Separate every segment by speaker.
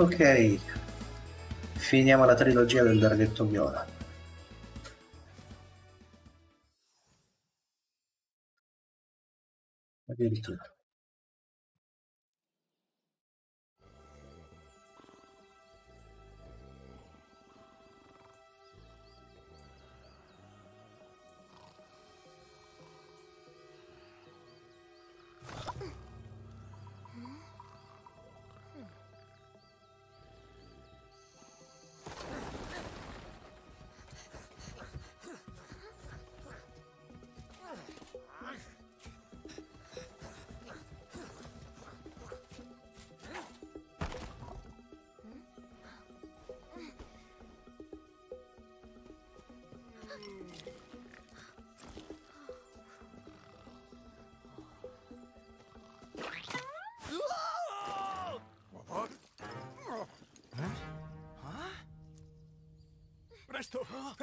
Speaker 1: Ok, finiamo la trilogia del draghetto viola. Addirittura.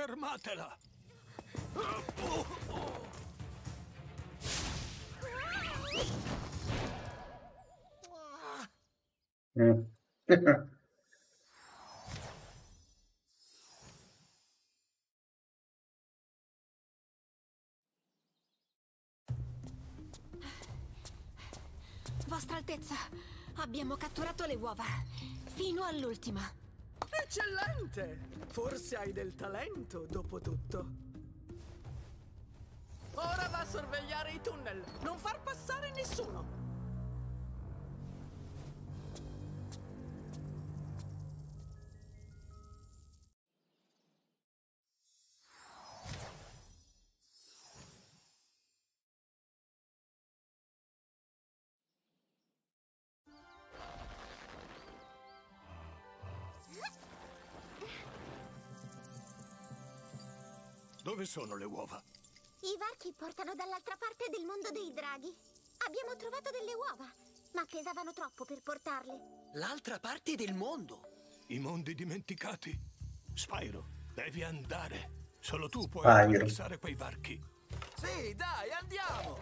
Speaker 2: Fermatela!
Speaker 1: Mm.
Speaker 3: Vostra Altezza, abbiamo catturato le uova. Fino all'ultima.
Speaker 4: Eccellente! Forse hai del talento, dopo tutto. Ora va a sorvegliare i tunnel. Non far passare nessuno.
Speaker 2: Dove sono le uova?
Speaker 5: I varchi portano dall'altra parte del mondo dei draghi. Abbiamo trovato delle uova, ma pesavano troppo per portarle.
Speaker 6: L'altra parte del mondo.
Speaker 2: I mondi dimenticati? Spyro, devi andare. Solo tu puoi
Speaker 1: Spyro.
Speaker 2: attraversare quei varchi.
Speaker 6: Sì, dai, andiamo!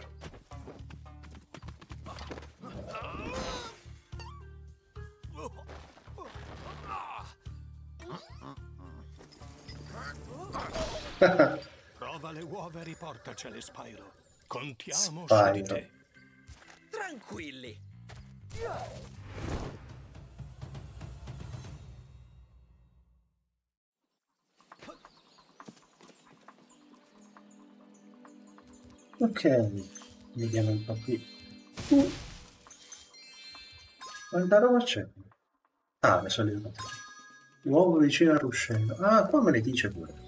Speaker 2: Prova le uova e riportacele, Spyro. Contiamo su
Speaker 1: Spyro.
Speaker 2: di te.
Speaker 6: Tranquilli.
Speaker 1: Ok, vediamo un po' qui. Uh. Quanta roba c'è? Ah, le solite patate. Uovo vicino al ruscello. Ah, qua me le dice pure.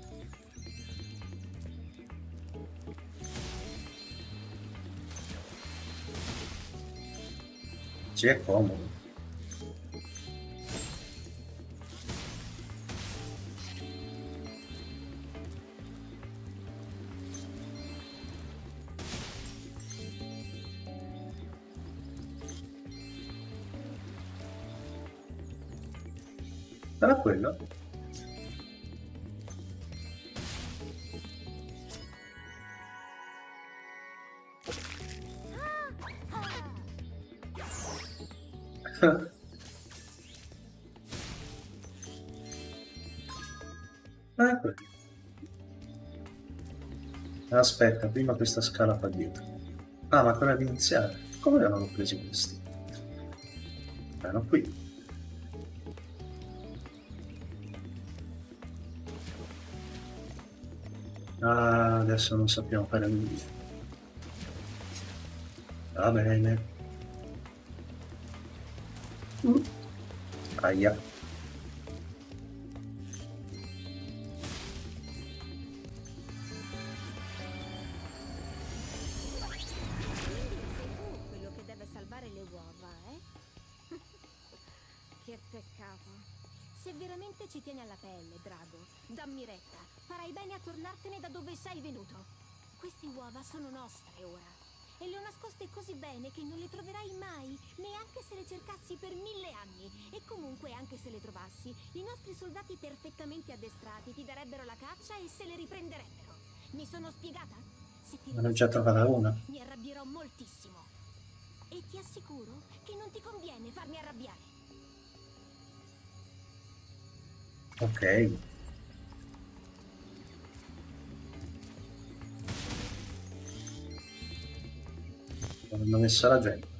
Speaker 1: Sì, è comodo. Sarà quello? Aspetta, prima questa scala qua dietro. Ah, ma quella di iniziare. Come ho presi questi? Erano qui. Ah, adesso non sappiamo fare nulla. Va bene. Mm. Aia. Già trovata una.
Speaker 3: mi arrabbierò moltissimo. E ti assicuro che non ti conviene farmi arrabbiare.
Speaker 1: Ok. Hanno messa la gente.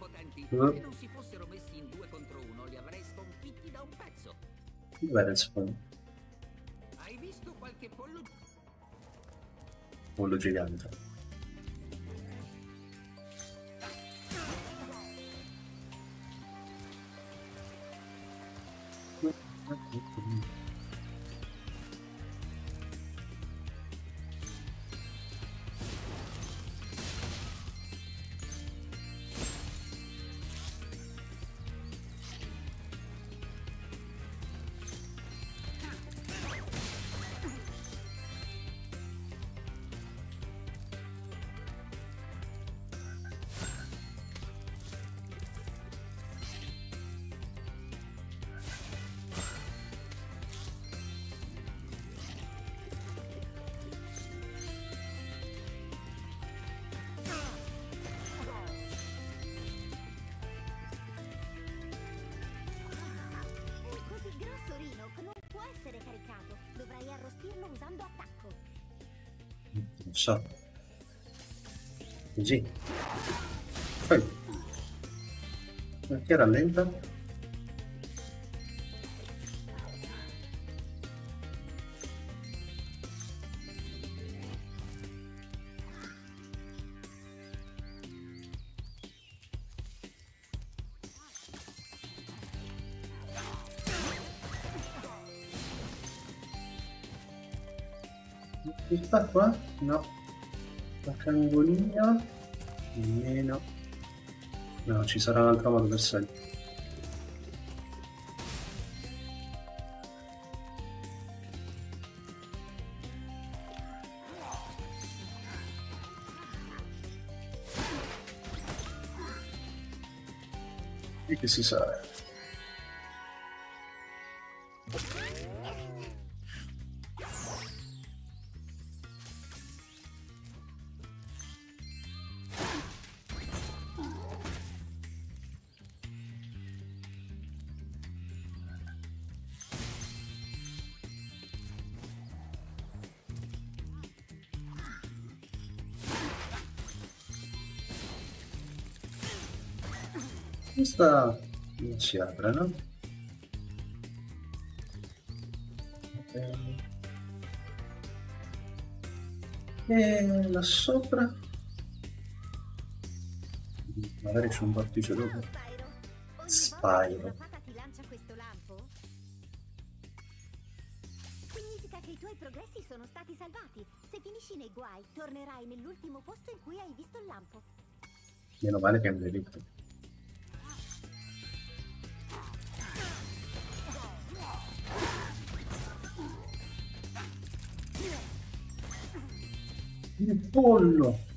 Speaker 7: Prepotenti.
Speaker 1: Mm.
Speaker 7: Se non si fossero messi in due contro uno, li avrei sconfitti da un pezzo.
Speaker 1: Il secondo?
Speaker 7: Hai visto qualche pollo?
Speaker 1: Pollo gigante.
Speaker 5: Un Così.
Speaker 1: Poi. Perché rallenta? Ci sta qua? No. Cangolina. Meno. No, ci sarà un altro modo per salire. E che si sa? Questa non si apre, no? E là sopra? Magari c'è un
Speaker 5: Ciao,
Speaker 1: dopo.
Speaker 5: Spyro. I tuoi progressi sono stati salvati. Se finisci nei guai, tornerai nell'ultimo posto in cui hai visto il lampo.
Speaker 1: Meno male che mi hai detto. Pollo!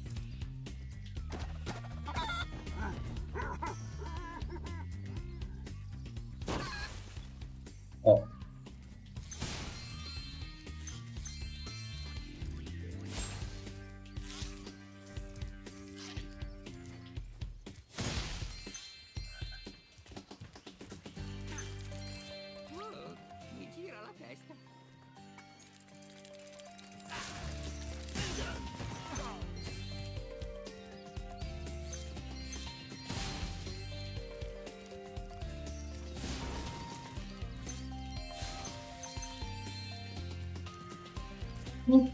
Speaker 1: Non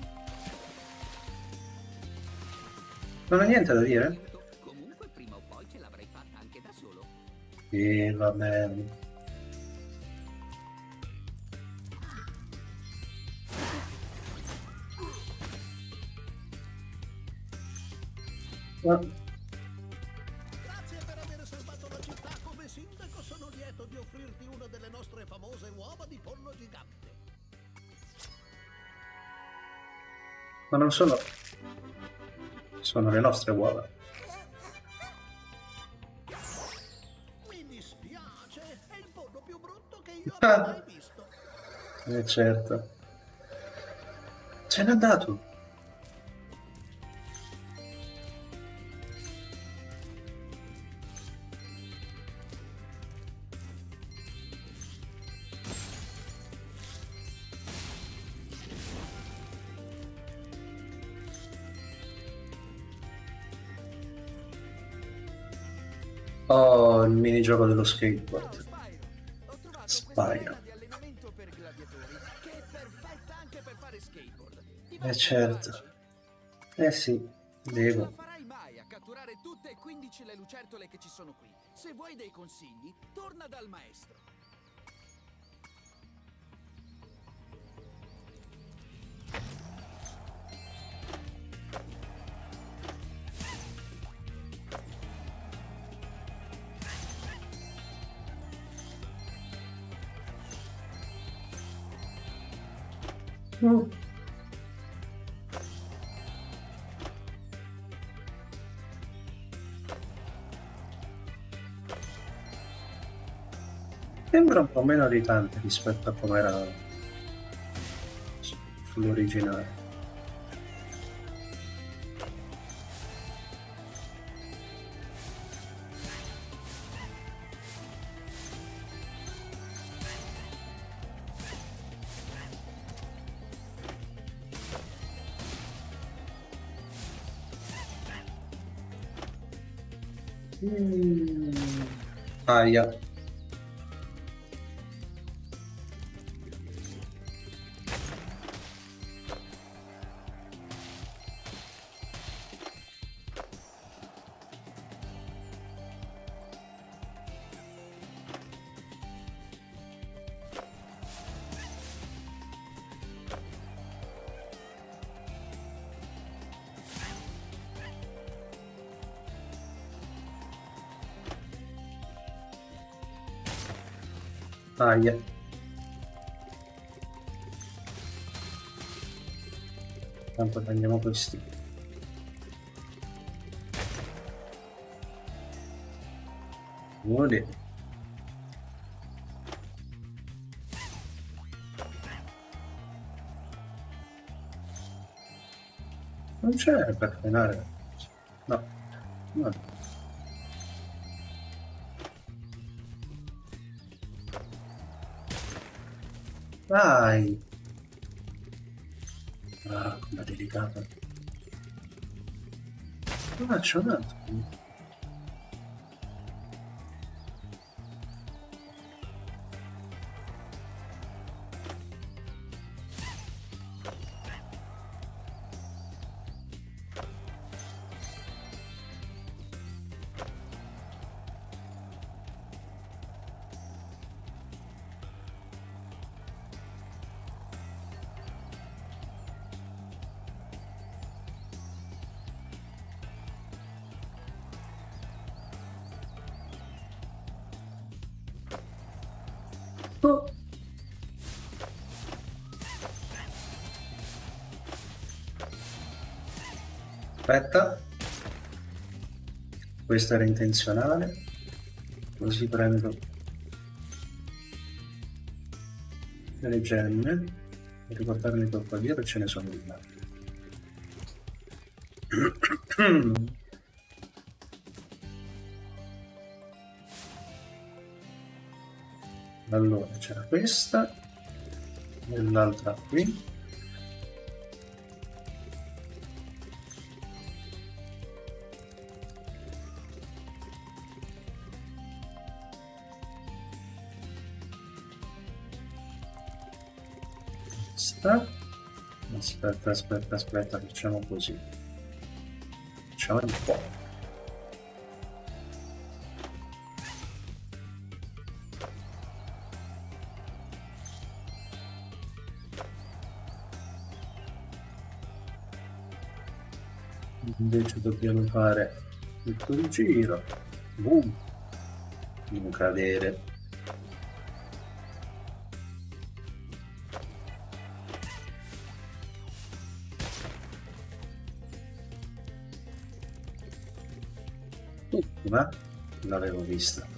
Speaker 1: ha niente da dire?
Speaker 7: Comunque prima o poi ce l'avrei fatta anche da solo.
Speaker 1: Sì, va bene. Non sono... Sono le nostre uova.
Speaker 8: Mi dispiace, è il pollo più brutto che io
Speaker 1: Ah.
Speaker 8: abbia mai visto.
Speaker 1: Eh certo. Ce n'è andato.
Speaker 7: Fare skateboard. Ti va
Speaker 1: Eh certo. Eh sì, devo.
Speaker 7: tutte e 15 le lucertole che ci sono qui. Se vuoi dei consigli, torna dal maestro.
Speaker 1: Sembra un po' meno irritante rispetto a come era sull'originale. Mm. Aia. Aia. Tanto prendiamo questi. Vuole. Non c'è per frenare. No. No. Dai! Ah, com'è delicata. Ah, c'è un altro. Aspetta. Questo era intenzionale. Così prendo le gemme. Per riportarmi qua dietro ce ne sono una. Allora, c'era questa e l'altra qui. Aspetta, aspetta, aspetta, facciamo così. Facciamo un po'. Invece dobbiamo fare tutto il giro. Boom. Non cadere. L'ultima l'avevo vista.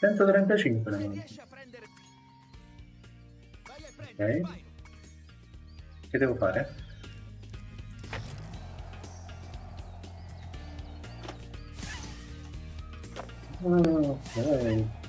Speaker 1: 135 Ok. Che devo fare? Ok.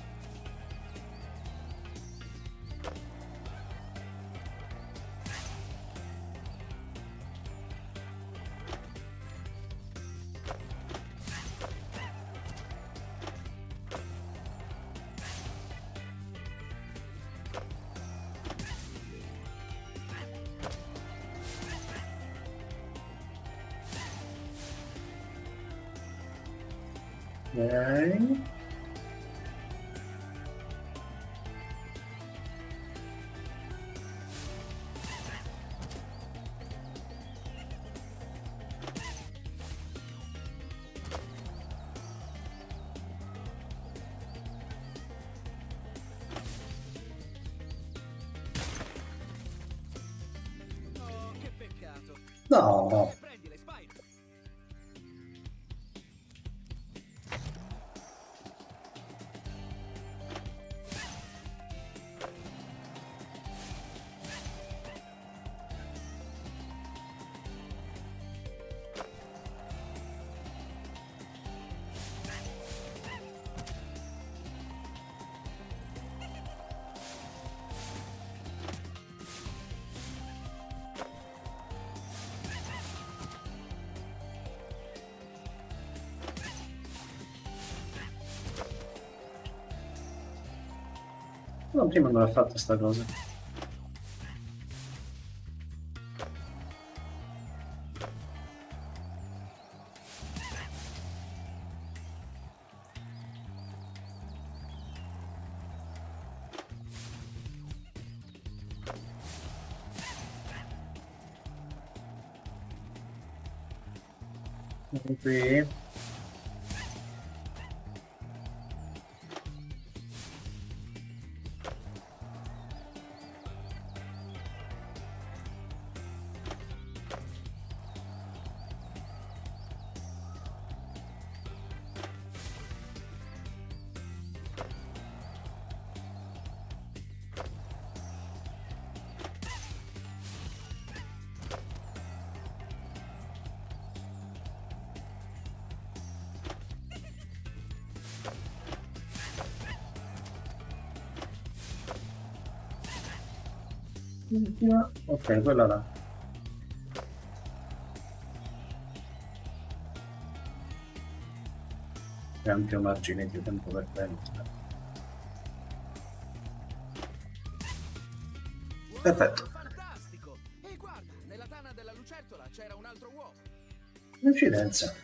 Speaker 1: Prima non l'ha fatta sta cosa. Qui. Ultima. Ok, quella là. E ampio margine di tempo per prendere. Perfetto.
Speaker 7: Fantastico! E guarda, nella tana della lucertola c'era un altro uovo.
Speaker 1: Coincidenza.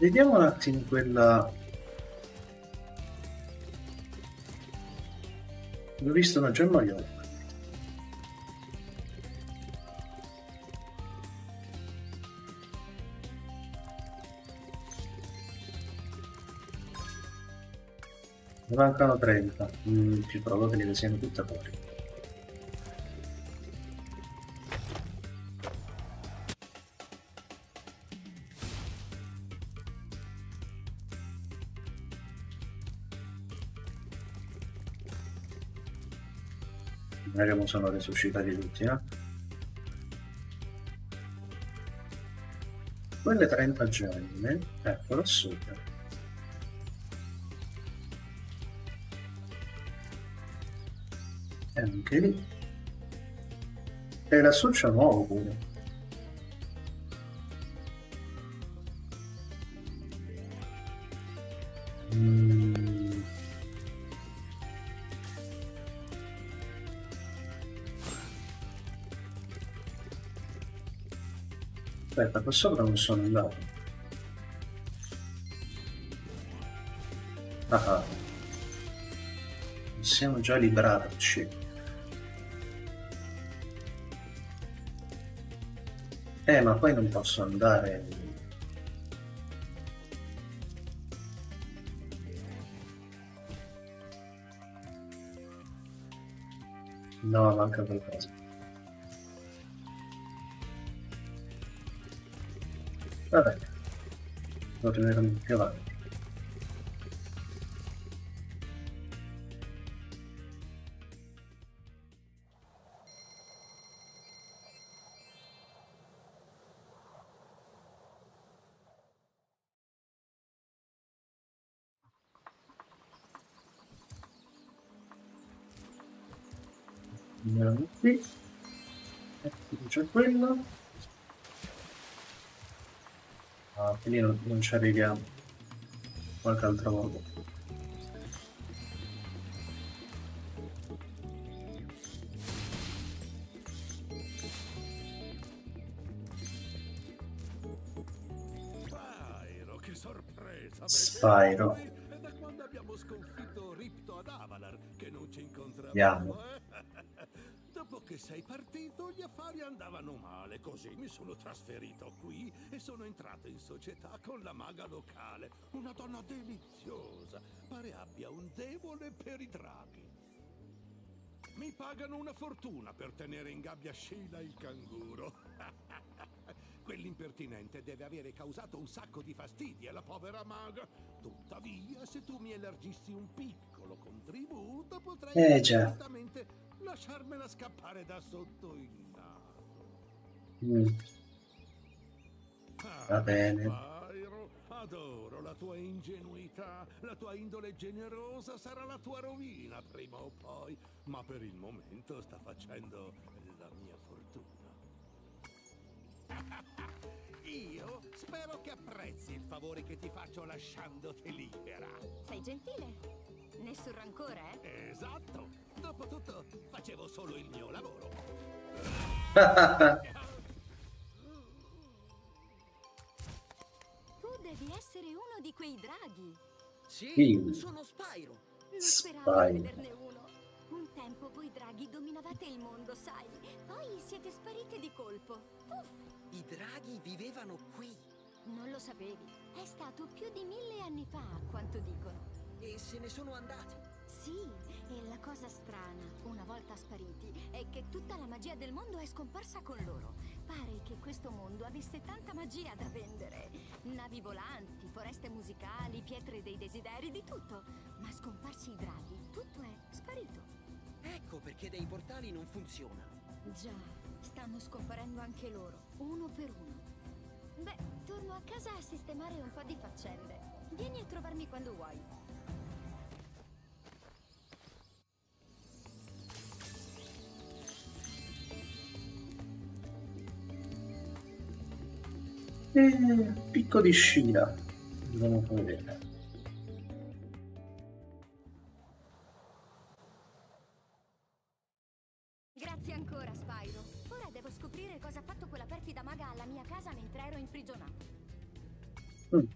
Speaker 1: Vediamo un attimo quella... Ho visto una gemma io. Ne mancano 30. Mm, più probabile che siano tutte fuori. Vediamo sono resuscitati tutti, eh? Quelle 30 gemme, ecco là. E anche lì. E lassù c'è nuovo pure. Aspetta, qua sopra non sono andato. Ah, possiamo già librarci. Eh, ma poi non posso andare. No, manca qualcosa. Vabbè, lo teneremo più avanti. Andiamo qui. Ecco, c'è quello. Ah, quindi non, non ci arriviamo. Qualche altra volta.
Speaker 9: Spyro, che sono trasferito qui e sono entrato in società con la maga locale, una donna deliziosa, pare abbia un debole per i draghi. Mi pagano una fortuna per tenere in gabbia Sheila il canguro. Quell'impertinente deve avere causato un sacco di fastidi alla povera maga. Tuttavia, se tu mi elargissi un piccolo contributo, potrei
Speaker 1: Eh, già.
Speaker 9: perfettamente lasciarmela scappare da sotto il.
Speaker 1: Mm, Va bene.
Speaker 9: Adoro la tua ingenuità, la tua indole generosa sarà la tua rovina prima o poi, ma per il momento sta facendo la mia fortuna. Io spero che apprezzi il favore che ti faccio lasciandoti libera.
Speaker 3: Sei gentile. Nessun rancore, eh?
Speaker 9: Esatto. Dopotutto facevo solo il mio lavoro.
Speaker 3: di quei draghi.
Speaker 7: Sì,
Speaker 1: Sì.
Speaker 7: sono Spyro.
Speaker 3: Non speravo di vederne uno. Un tempo voi draghi dominavate il mondo, sai. Poi siete spariti di colpo. Puff!
Speaker 7: I draghi vivevano qui.
Speaker 3: Non lo sapevi. È stato più di mille anni fa, a quanto dicono.
Speaker 7: E se ne sono andati.
Speaker 3: Sì, e la cosa strana, una volta spariti, è che tutta la magia del mondo è scomparsa con loro. Pare che questo mondo avesse tanta magia da vendere. Navi volanti, foreste musicali, pietre dei desideri, di tutto. Ma scomparsi i draghi, tutto è sparito.
Speaker 7: Ecco perché dei portali non funzionano.
Speaker 3: Già, stanno scomparendo anche loro, uno per uno. Beh, torno a casa a sistemare un po' di faccende. Vieni a trovarmi quando vuoi.
Speaker 1: E picco di scina. Andiamo a vedere.
Speaker 3: Grazie ancora, Spyro. Ora devo scoprire cosa ha fatto quella perfida maga alla mia casa mentre ero imprigionato.
Speaker 1: Mm.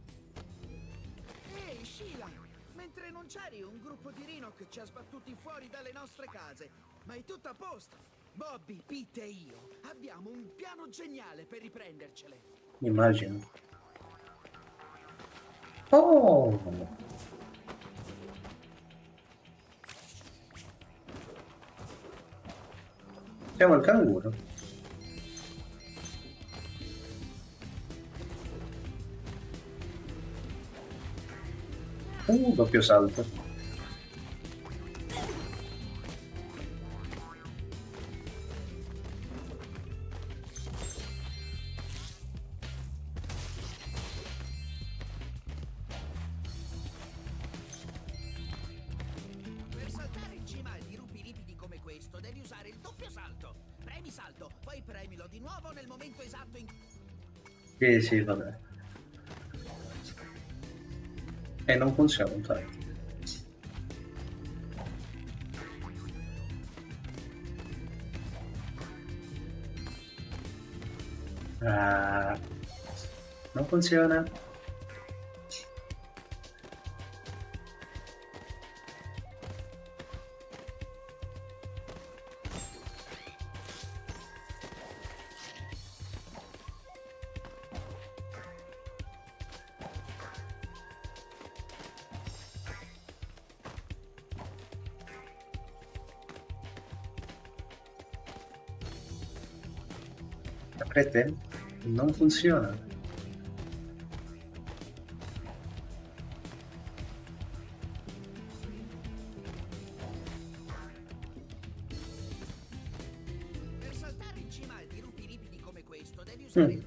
Speaker 6: Ehi, Sheila! Mentre non c'eri, un gruppo di Rinoc ci ha sbattuti fuori dalle nostre case. Ma è tutto a posto. Bobby, Pete e io abbiamo un piano geniale per riprendercele.
Speaker 1: Immagino. Oh! Siamo al canguro. Uh, doppio salto. Sì, sì, vabbè. E non funziona, infatti. Ah, non funziona. Saprete? Non funziona.
Speaker 6: Per saltare in cima a dirupi ripidi come questo, devi usare
Speaker 1: Mm.
Speaker 6: il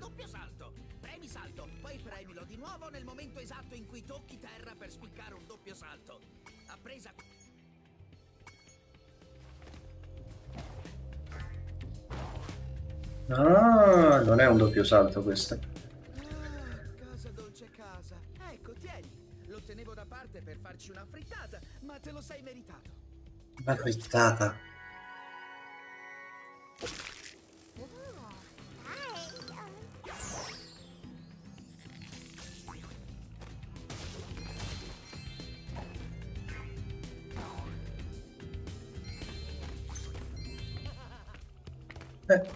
Speaker 6: un doppio salto
Speaker 1: questo.
Speaker 6: Ah, casa dolce casa. Ecco, tieni. Lo tenevo da parte per farci una frittata, ma te lo sei meritato.
Speaker 1: Una frittata.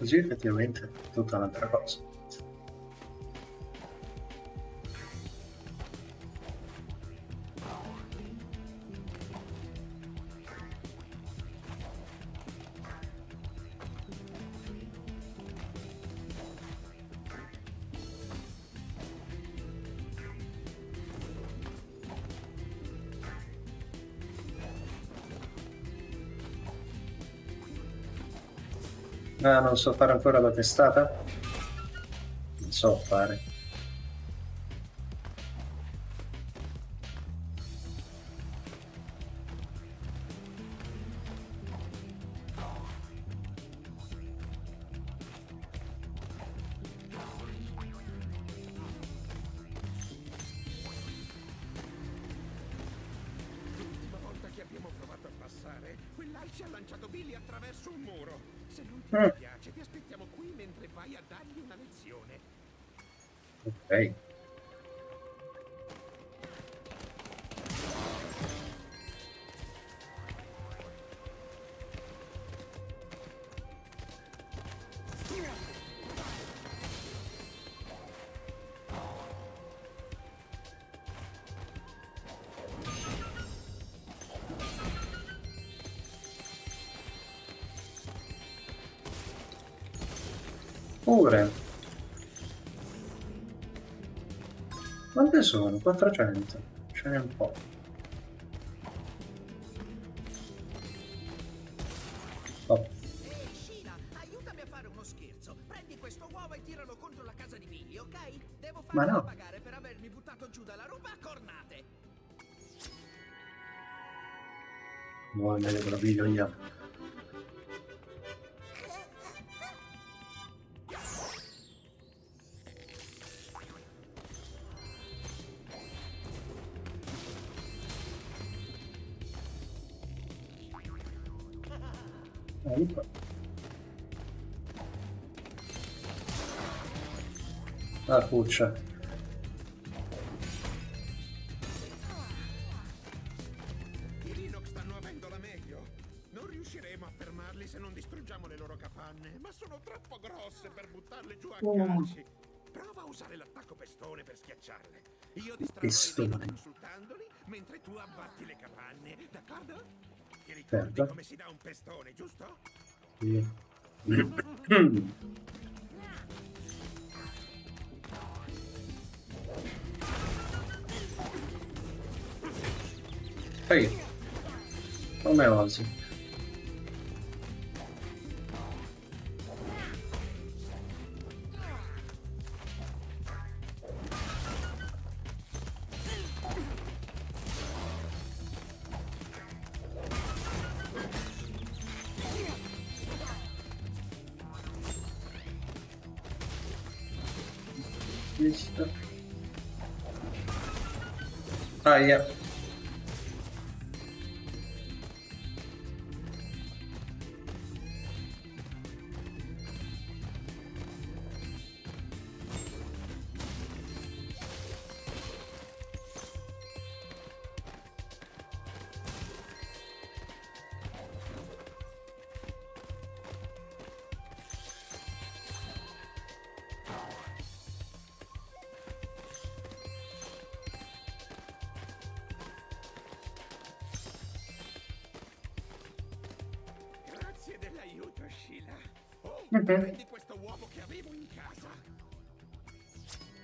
Speaker 1: Così effettivamente è tutta un'altra cosa. Non so fare ancora la testata? Non so fare. Pure. Quante sono? 400. Ce n'è un po'.
Speaker 9: I Rinox stanno avendo la meglio. Non riusciremo a fermarli se non distruggiamo le loro capanne, ma sono troppo grosse per buttarle giù a
Speaker 1: Oh.
Speaker 9: calci. Prova a usare l'attacco pestone per schiacciarle. Io distrarrò insultandoli mentre tu abbatti le capanne, d'accordo? Ti ricordi
Speaker 1: Certo.
Speaker 9: come si dà un pestone, giusto?
Speaker 1: Sì. Poi, come osi? Visto. Aia.
Speaker 9: Grazie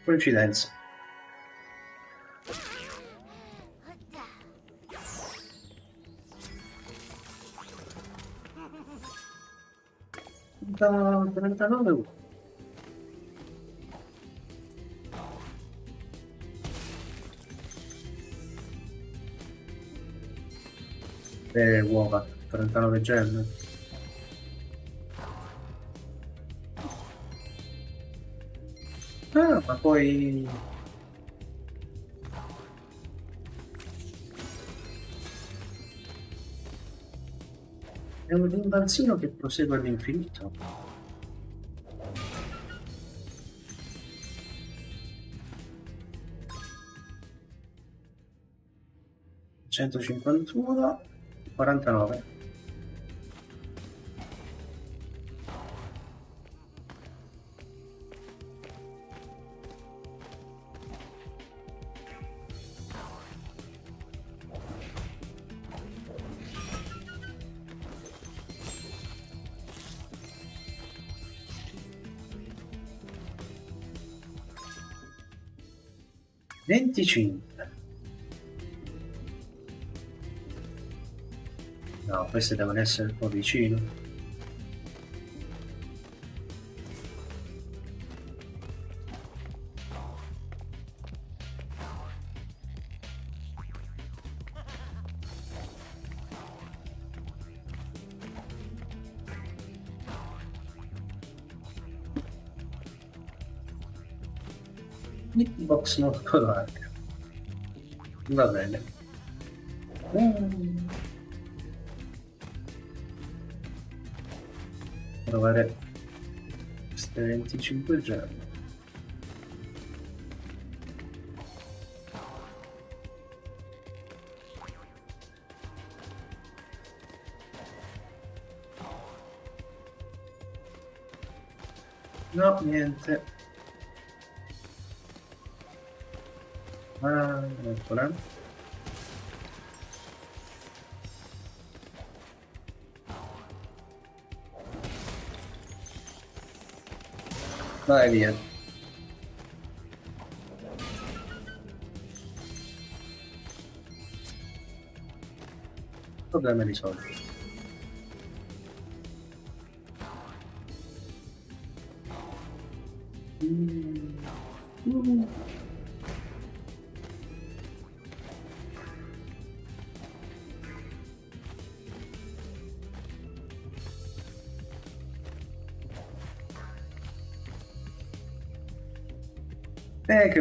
Speaker 1: Coincidenza. Da 39 euro. E uova, 39 gemme. Poi... È un rimbalzino che prosegue all'infinito. Centocinquantuno, quarantanove. Venticinque. No, queste devono essere un po' vicino. Hitbox molto larga. Va bene. Mm. Provare queste 25 gemme. No, niente. Ah, eccola. Vai via. Problema risolto.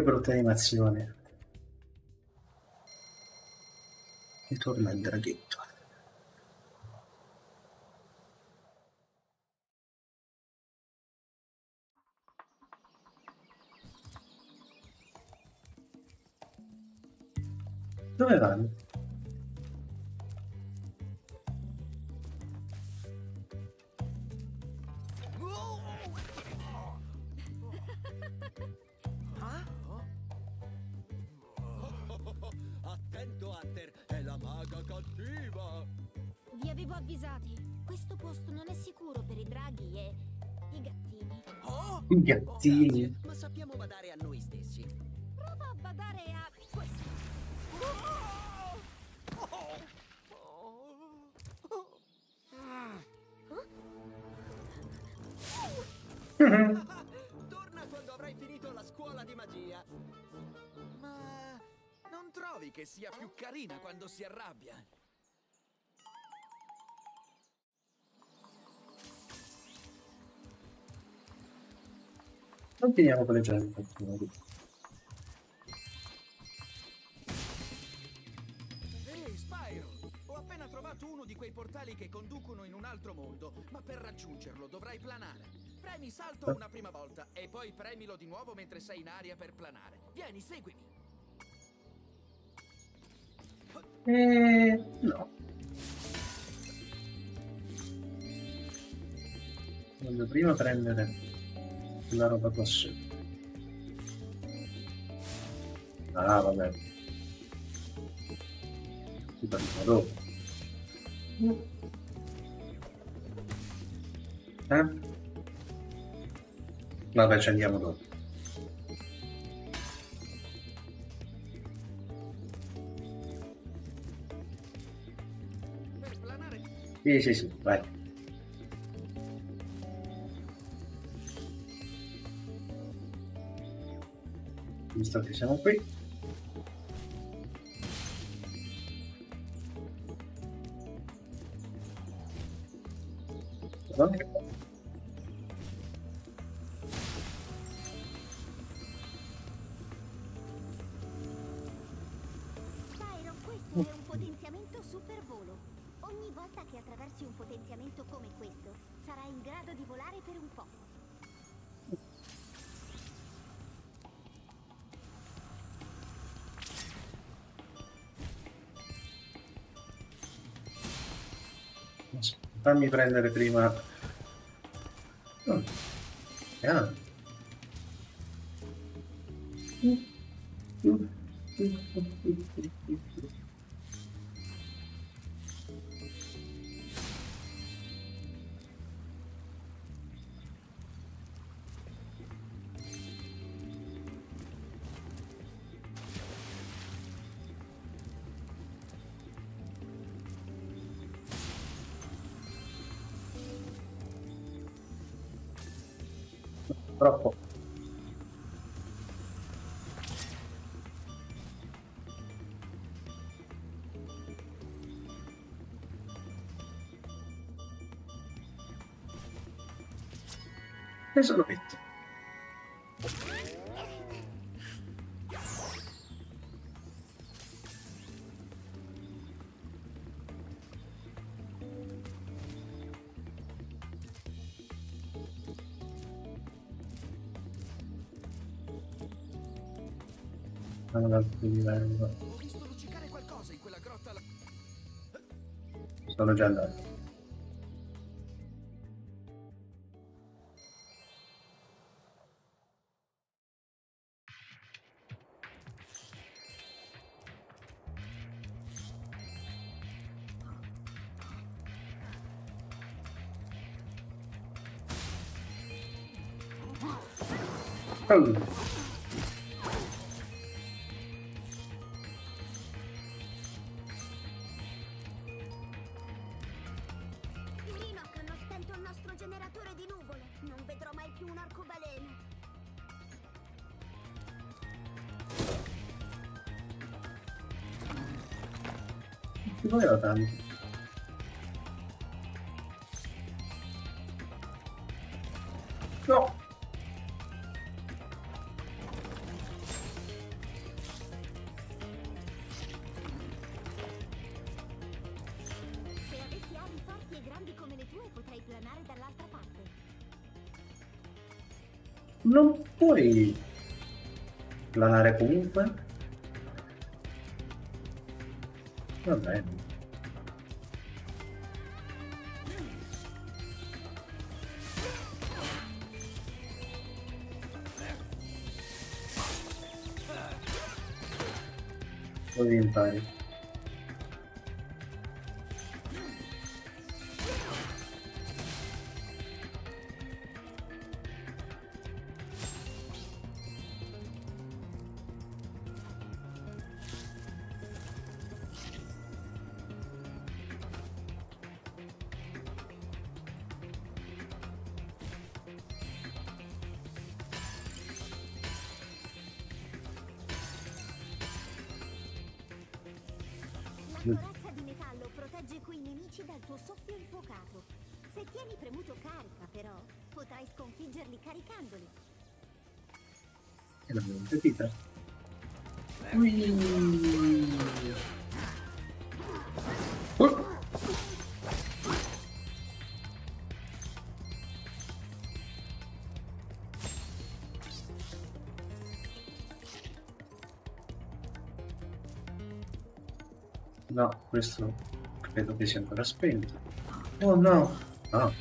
Speaker 1: Brutta animazione. Ritorna il draghetto.
Speaker 3: Grazie, ma sappiamo badare a
Speaker 1: finiamo con le gemme.
Speaker 6: Ehi, Spyro! Ho appena trovato uno di quei portali che conducono in un altro mondo, ma per raggiungerlo dovrai planare. Premi salto una prima volta e poi premilo di nuovo mentre sei in aria per planare. Vieni, seguimi.
Speaker 1: Eh, no. Voglio prima prendere la roba qua su. Ah, vabbè. Ti parliamo dopo. Eh? Vabbè, ci andiamo dopo. Sì, sì, sì, vai. Visto che siamo qui.
Speaker 5: Spyro,
Speaker 1: Fammi prendere prima. Oh. Ah.
Speaker 6: Qualcosa in quella grotta. là-
Speaker 1: Sono già andato. Ci voleva tanto. No!
Speaker 5: Se avessi ali forti e grandi come le tue, potrei planare dall'altra parte.
Speaker 1: Non puoi planare comunque? Va bene.
Speaker 5: Caricandoli.
Speaker 1: E l'abbiamo capita. Ui. Questo credo che sia ancora spento. Oh no! Ah.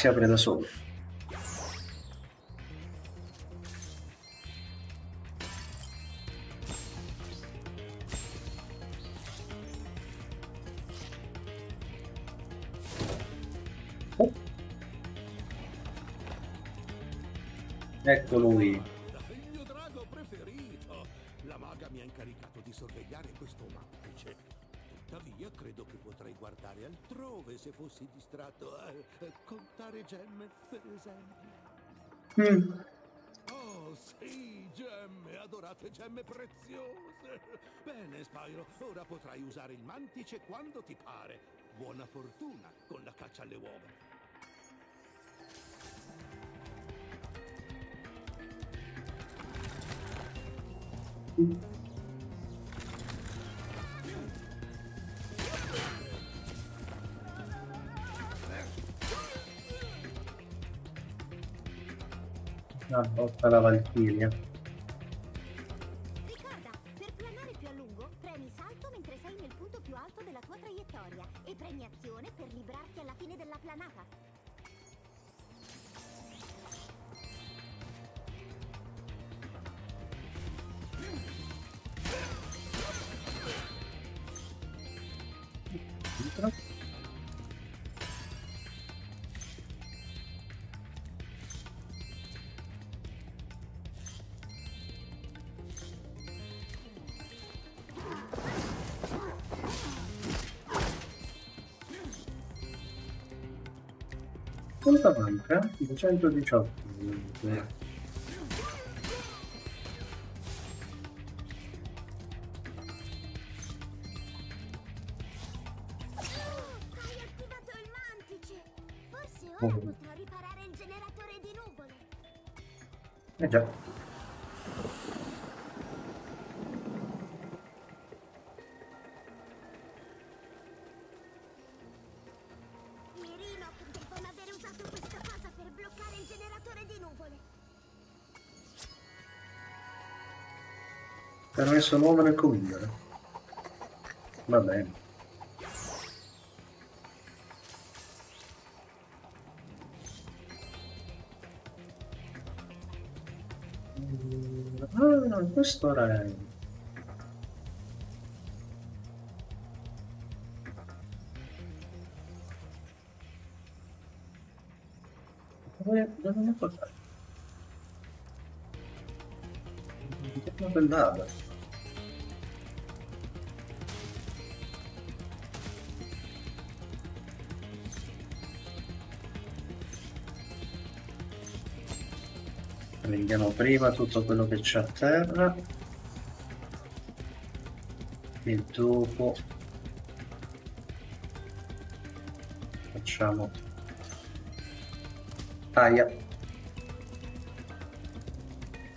Speaker 1: Si apre da Mm.
Speaker 9: Oh, sì, gemme, adorate gemme preziose. Bene, Spyro, ora potrai usare il mantice quando ti pare. Buona fortuna con la caccia alle uova.
Speaker 1: Ah, porta la Valchiria. Quanto manca? 218. comunque. Messo nuovo nel comignolo. Va bene. Ah, questo era... Dove, dove mi ha portato? Che Prendiamo prima tutto quello che c'è a terra. E dopo facciamo aia.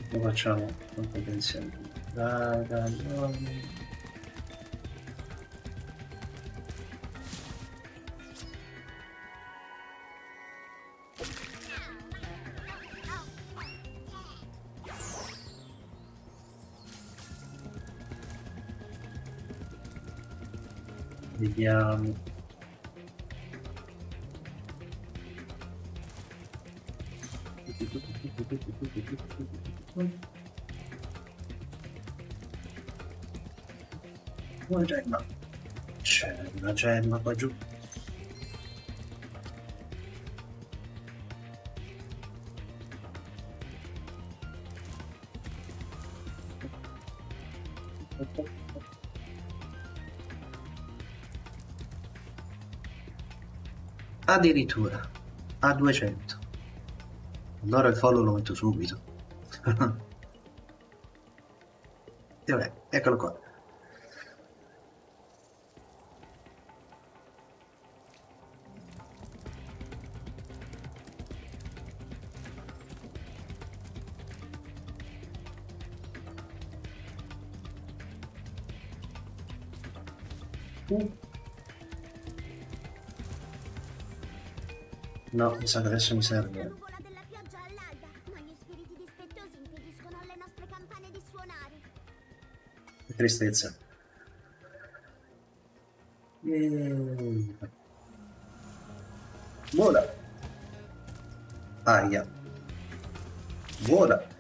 Speaker 1: Lo facciamo un po' insieme Vediamo. Una gemma. C'è una gemma qua giù. Addirittura a 200. Allora il follow lo metto subito. e vabbè, eccolo qua. Mi sa che adesso mi serve. Che tristezza. Mm. Vola. Aia. Vola.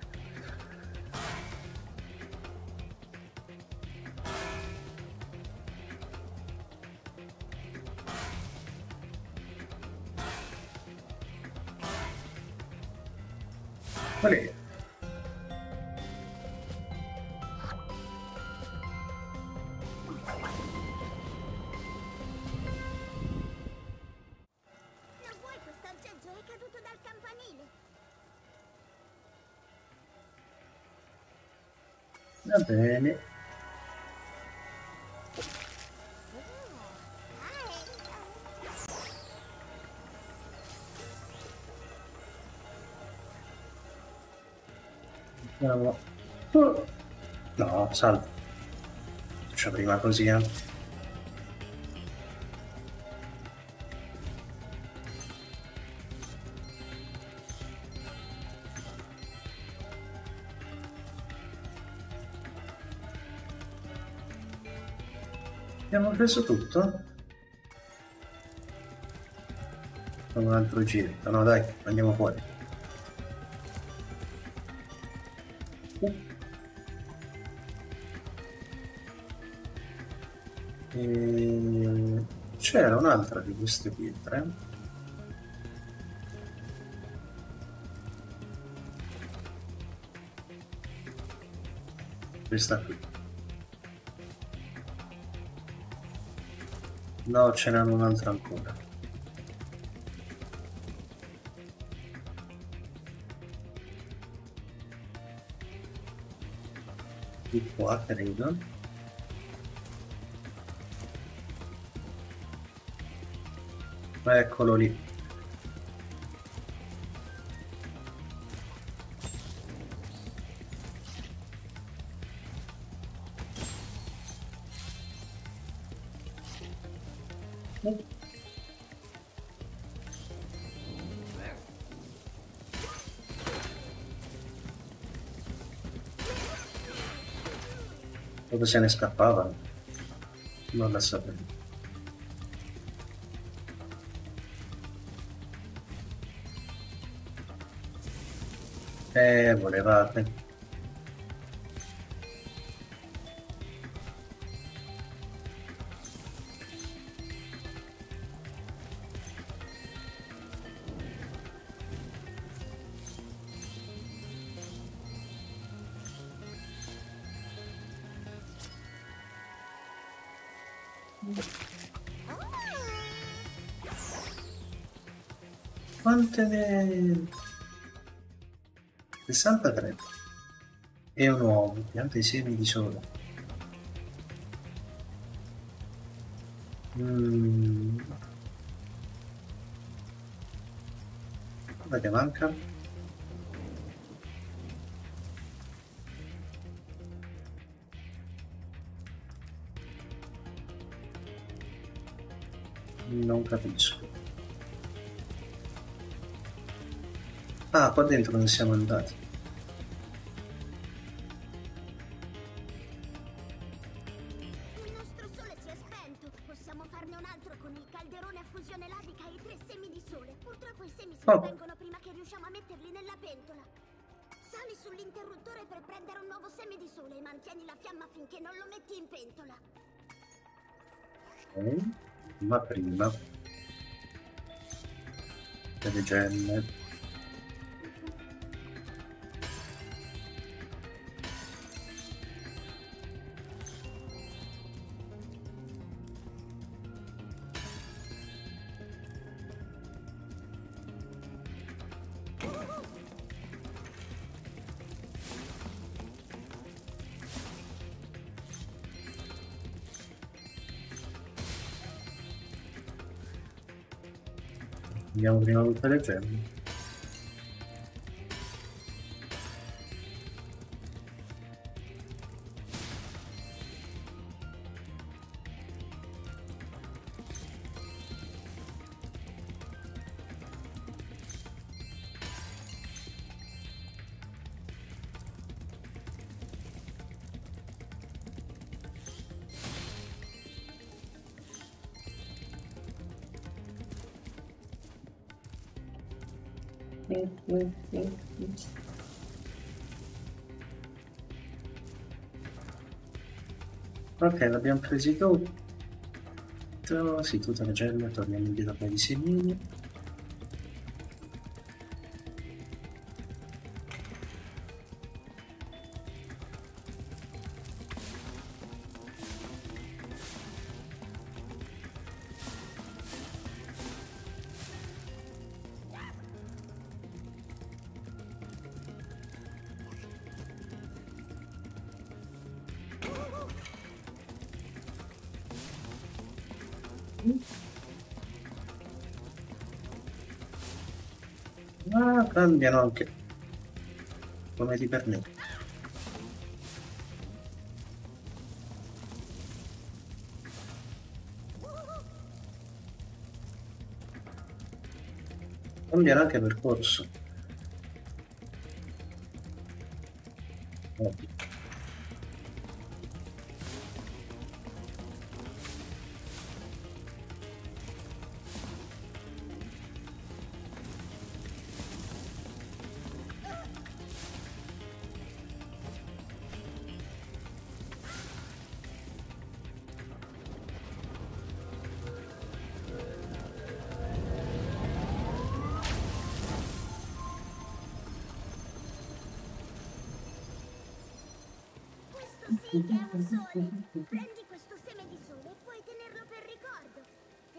Speaker 1: Qual è? Andiamo. Oh. No, salvo. Faccio prima così, eh. Abbiamo preso tutto? Un altro giretto, no dai, andiamo fuori. Un'altra di queste pietre. Questa qui. No, ce n'era un'altra ancora. Di qua, credo. Eccolo lì. Dove se ne scappavano? Non la sapevo. Eh, volevate. Quante ne... 63 e un uovo, pianta i semi di sole. Mm. Che manca? Non capisco. Ah, qua dentro non siamo andati.
Speaker 5: Prima...
Speaker 1: Delle gemme. Andiamo prima tutte le Ok, l'abbiamo presi tutti. Sì, tutte le gemme, torniamo indietro per i semini. Cambiano anche. Come ti permetti. Cambiano anche percorso.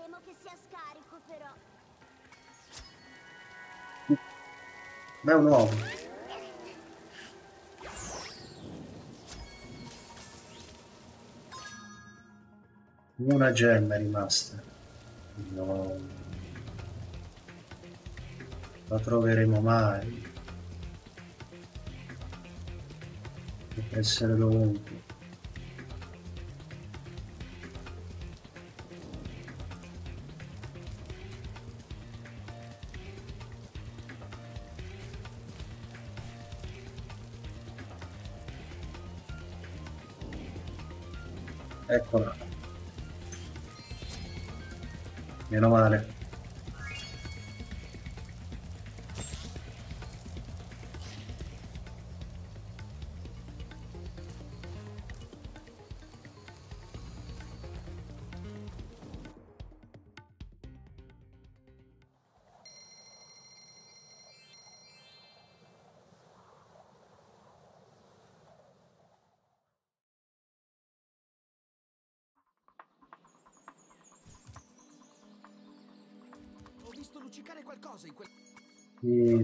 Speaker 5: Temo che sia scarico, però.
Speaker 1: È un uovo. Una gemma è rimasta. No. La troveremo mai. Può essere dovunque. Eccola. Meno male.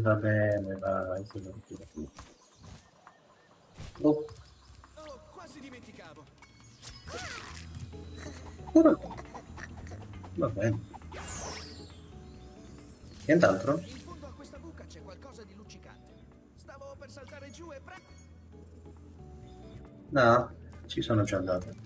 Speaker 1: Sì, va bene, vai, se non più. Oh,
Speaker 7: Oh, quasi dimenticavo.
Speaker 1: pure- Va bene. Nient'altro?
Speaker 7: In fondo a questa buca c'è qualcosa di luccicante. Stavo per saltare giù e pre...
Speaker 1: No, ci sono già andato.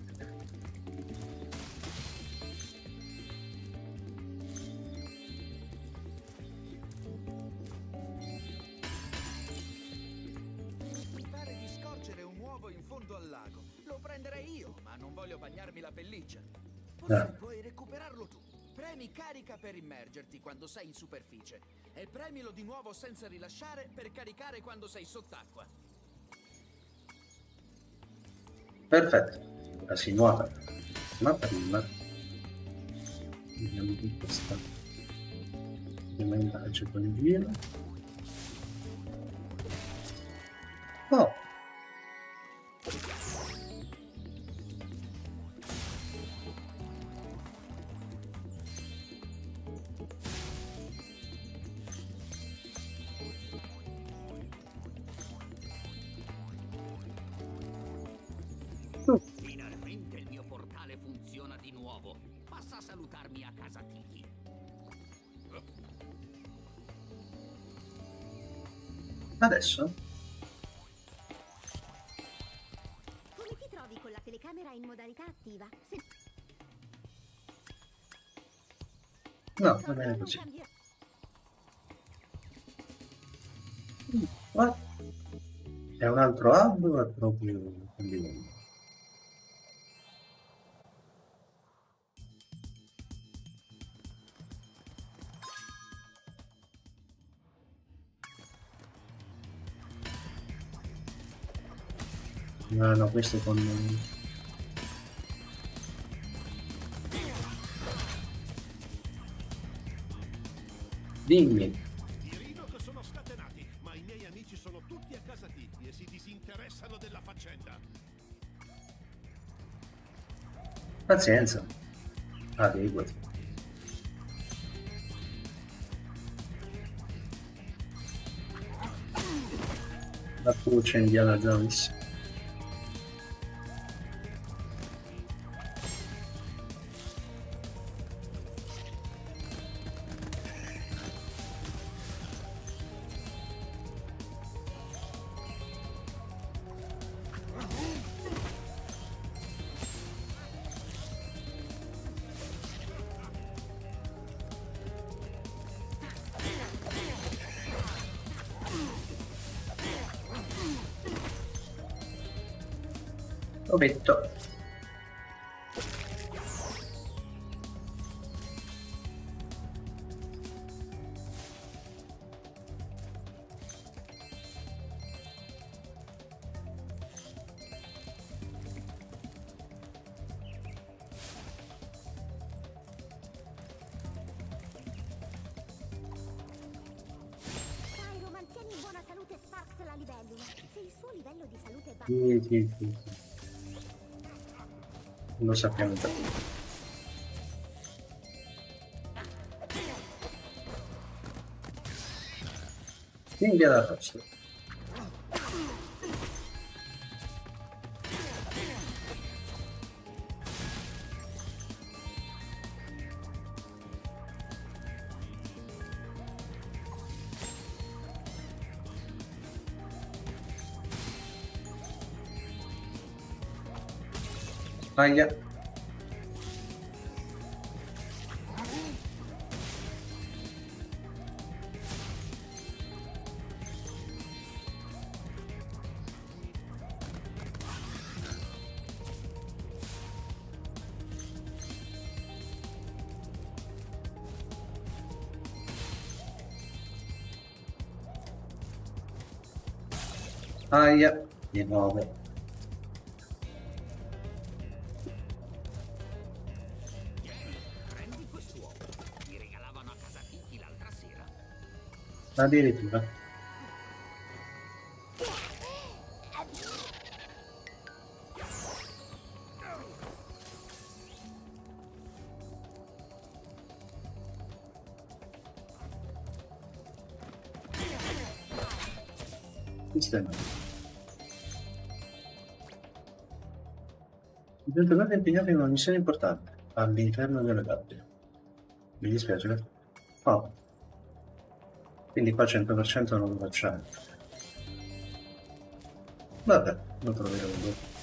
Speaker 1: Perfetto. Ora si nuota. Ma prima vediamo di questa elementaggio con il giro. Va bene così.
Speaker 5: cambio-
Speaker 1: What? È un altro hub o è proprio un livello? No, no, questo è con...
Speaker 9: faccenda.
Speaker 1: Pazienza. Adeguati. La croce Indiana Jones.
Speaker 5: È basso,
Speaker 1: Sì, sì, sì, sì. Lo sappiamo già. India da posto. Aia. Aia. Di nuovo.
Speaker 10: Prendi
Speaker 1: Addirittura. Sistema. Bentornati impegnati in una missione importante all'interno della gabbia. Mi dispiace. Quindi qua 100% non lo facciamo. Vabbè, lo troveremo dopo.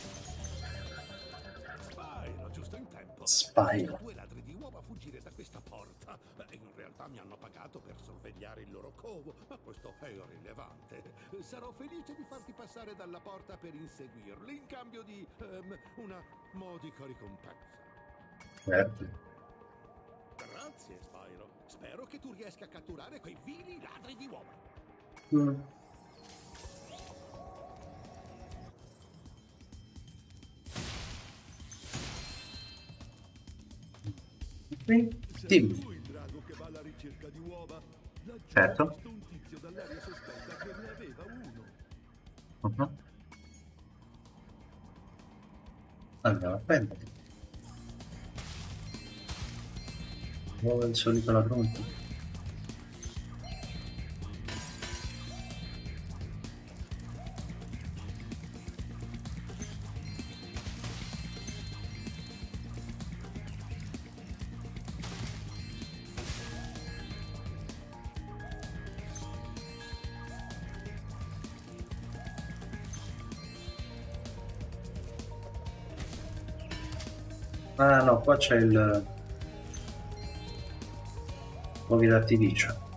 Speaker 9: Spyro, Due ladri di uova fuggire da questa porta. In realtà mi hanno pagato per sorvegliare il loro covo, ma questo è irrilevante. Sarò felice di farti passare dalla porta per inseguirli in cambio di ehm, una modica ricompensa.
Speaker 1: Certo.
Speaker 9: Grazie, Spyro. Spero che tu riesca a catturare quei vili ladri di uova.
Speaker 1: Mm. Qui, dimmi.
Speaker 9: tu il drago che va
Speaker 1: Nuovo il solito ladrone. Ah no, qua c'è il... Nuovi d'artificio.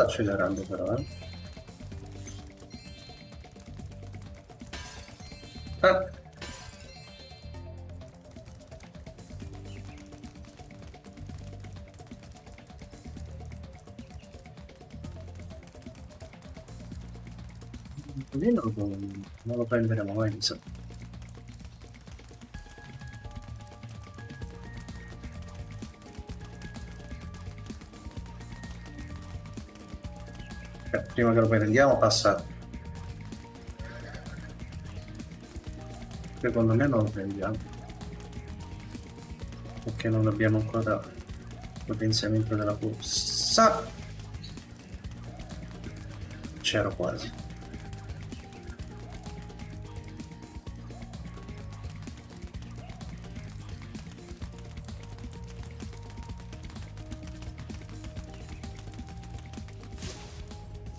Speaker 1: Sta accelerando però, eh. Ah. Non lo, non lo prenderemo mai, mi prima che lo prendiamo passa secondo me non lo prendiamo. Perché non abbiamo ancora potenziamento della corsa c'ero quasi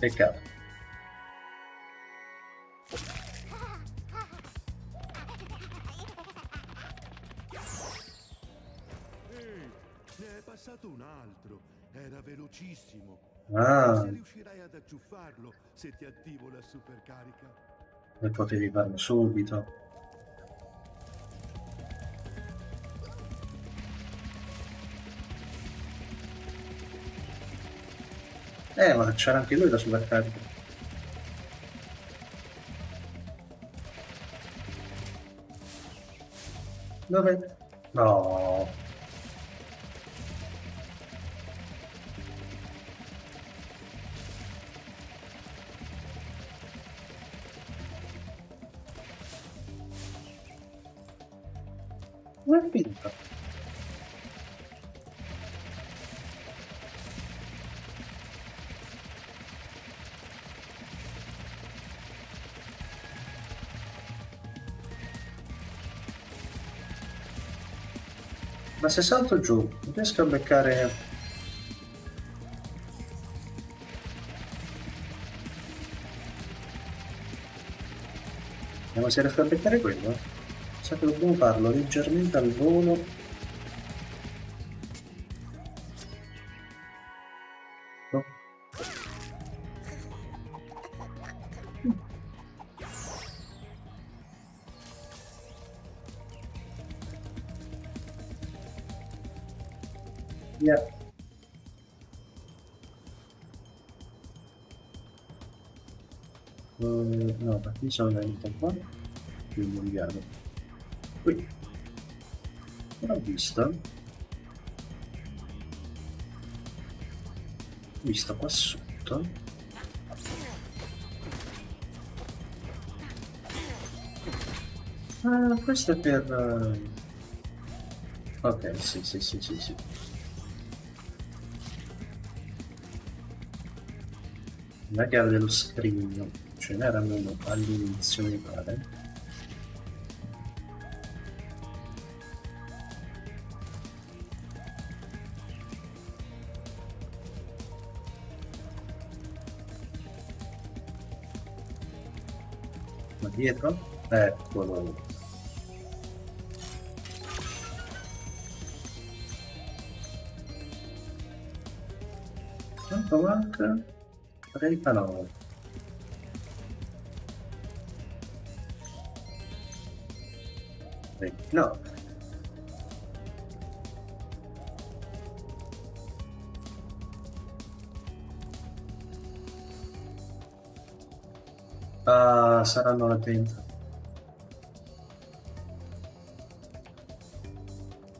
Speaker 1: peccato
Speaker 9: Ehi, ne è passato un altro. Era velocissimo.
Speaker 1: ah
Speaker 9: Se riuscirai ad acciuffarlo se ti attivo la supercarica.
Speaker 1: e potevi farlo subito eh ma c'era anche lui la supercarica dove? no se salto giù, riesco a beccare... Vediamo se riesco a beccare quello. Sa che dobbiamo farlo leggermente al volo. Più mondiale. Qui. Non ho visto. Ho visto qua sotto. Ah, questo è per... eh, Ok, sì, sì, sì, sì, sì. La chiave dello scrigno ce n'erano all'inizio mi pare ma dietro? eccolo quanto manca? 39 No. Ah, saranno la 30.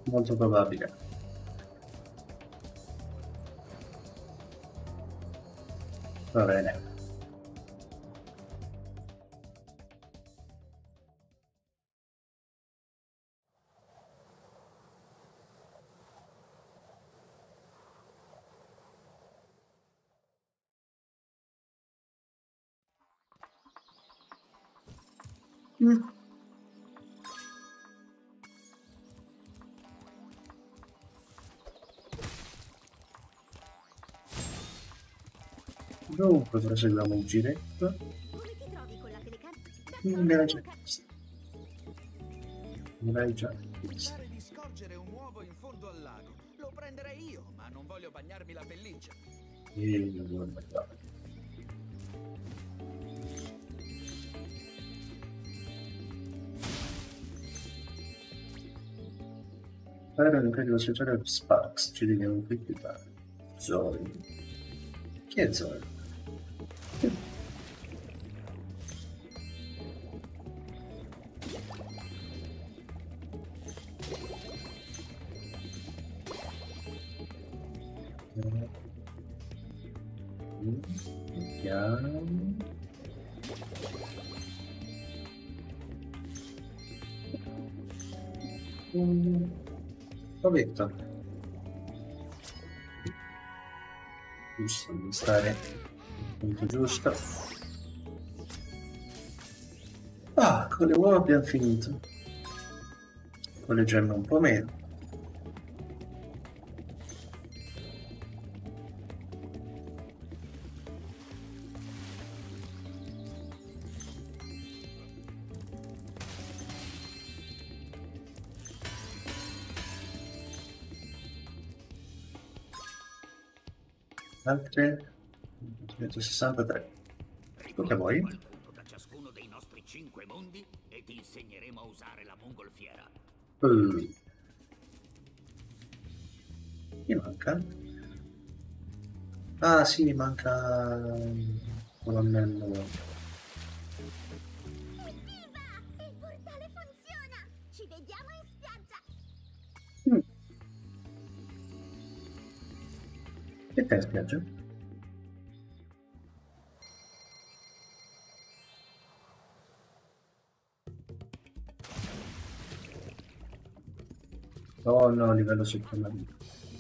Speaker 1: Molto probabile. Va bene. Proseguiamo il giretto.
Speaker 3: Telecamera?
Speaker 1: Mm, l'hai già vista. Me l'hai già vista.
Speaker 6: Lo prenderei io, ma non voglio bagnarmi la pelliccia.
Speaker 1: E guarda qua. Fare un incredibile sociale Sparks, ci dobbiamo equipare. Zoe. Chi è Zoe? Vabbetto. Giusto, devi stare al punto giusto. Ah, con le uova abbiamo finito. Con le gemme un po' meno. Altre 163. Tocca a voi.
Speaker 7: qualcuno da ciascuno dei nostri cinque mondi e ti insegneremo a usare la mongolfiera.
Speaker 1: Uh. Mi manca? Ah sì, mi manca
Speaker 3: vediamo in spiaggia!
Speaker 1: Che te in spiaggia? Oh no, livello sottomarino.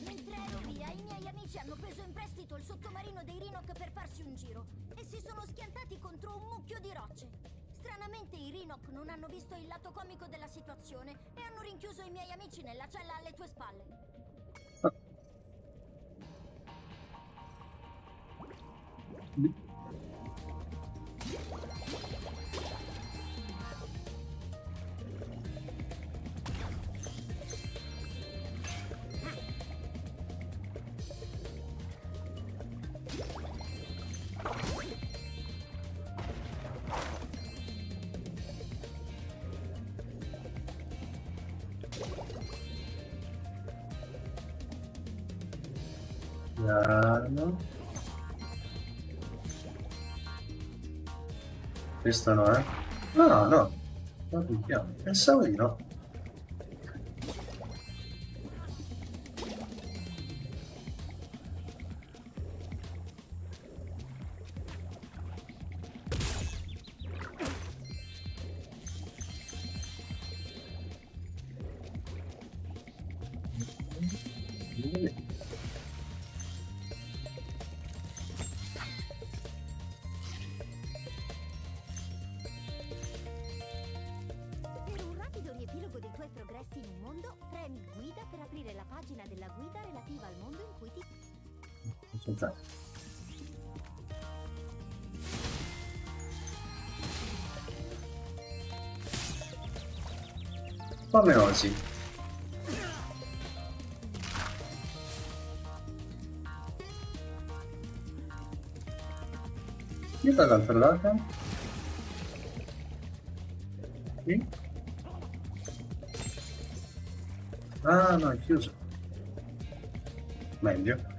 Speaker 3: Mentre ero via, i miei amici hanno preso in prestito il sottomarino dei Rinoc per farsi un giro e si sono schiantati contro un mucchio di rocce. Stranamente i Rinoc non hanno visto il lato comico della situazione e hanno rinchiuso i miei amici nella cella alle tue spalle.
Speaker 1: Piano. Questo no, eh? No, no. No. Pensavo di no.
Speaker 3: Premi guida per aprire la pagina della guida relativa al mondo in cui ti...
Speaker 1: Concentrati. Come osi? Io dall'altro lato. Qui. Ah, no, è chiuso. Meglio.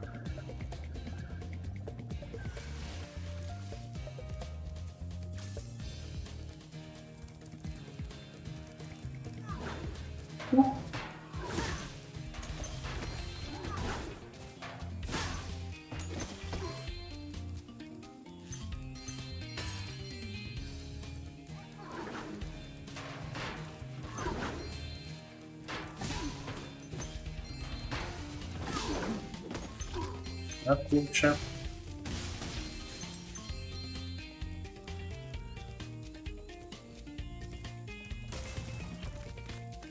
Speaker 1: La cuccia.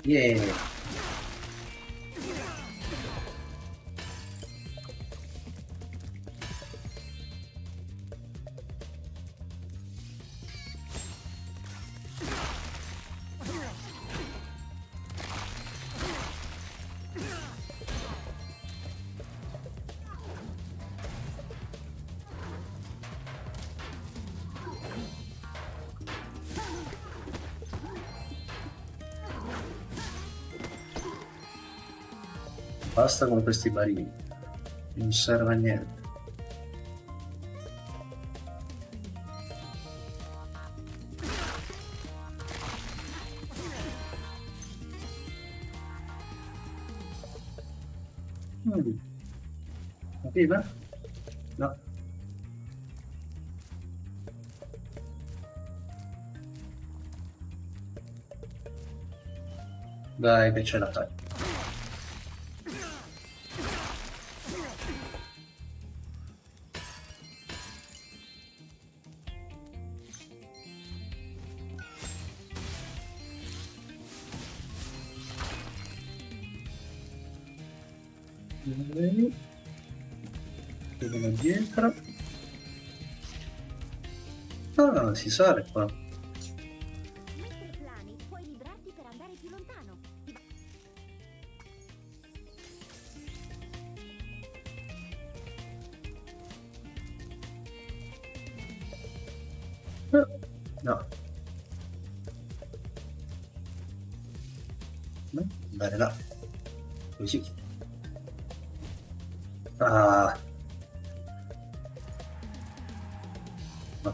Speaker 1: Yeah. Basta con questi barini. Non serve a niente. Mm. Capiva? No. Dai che ce la fai. Si sale qua.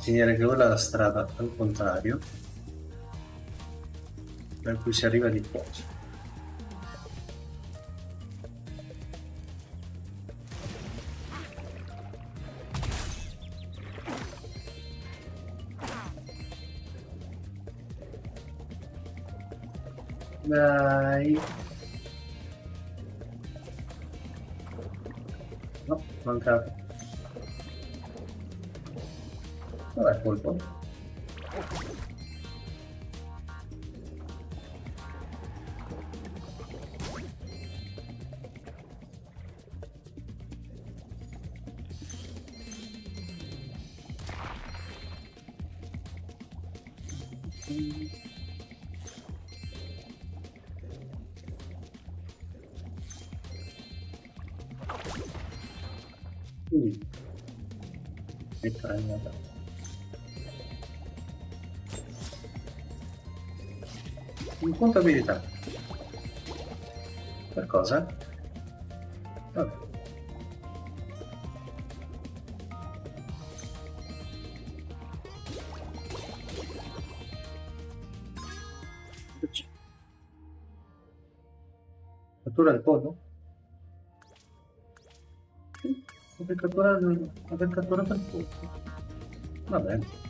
Speaker 1: Finire che è la strada al contrario. Per cui si arriva di qua. Dai. No, mancato. Dov'è colpo? Quindi, Incontabilità. Per cosa? Vabbè. Cattura il pollo? Sì, aver catturato, aver catturato il pollo. Va bene.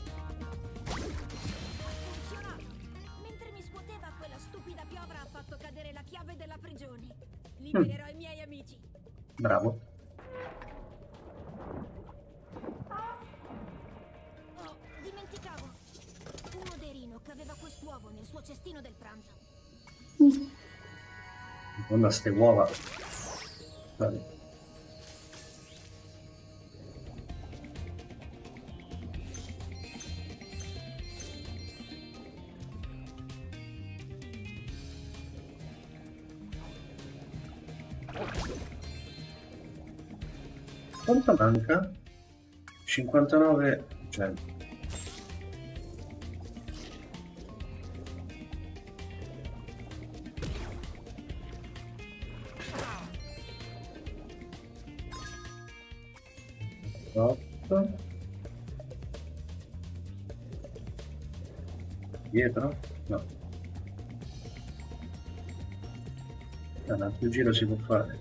Speaker 1: queste uova. Vabbè. Quanto manca? 59 cento. Cioè, Dietro? No. Un altro giro si può fare.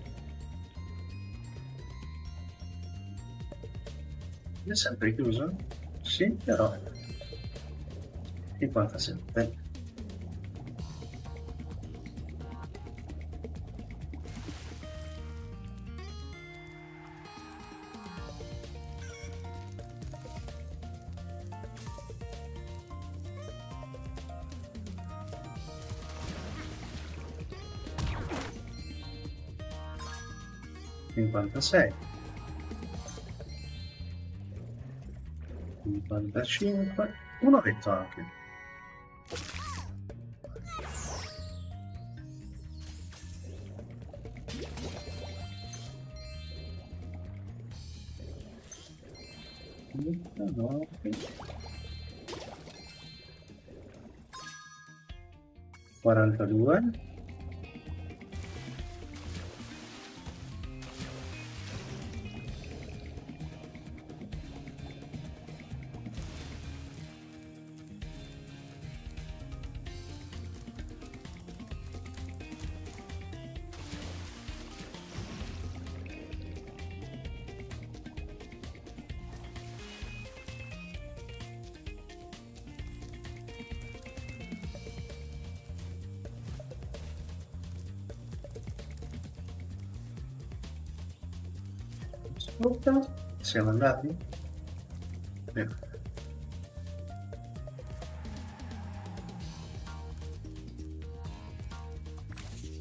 Speaker 1: È sempre chiuso? Sì, però 57. Cinquantasei. 55 un ovetto anche. Quarantadue siamo andati? Ecco.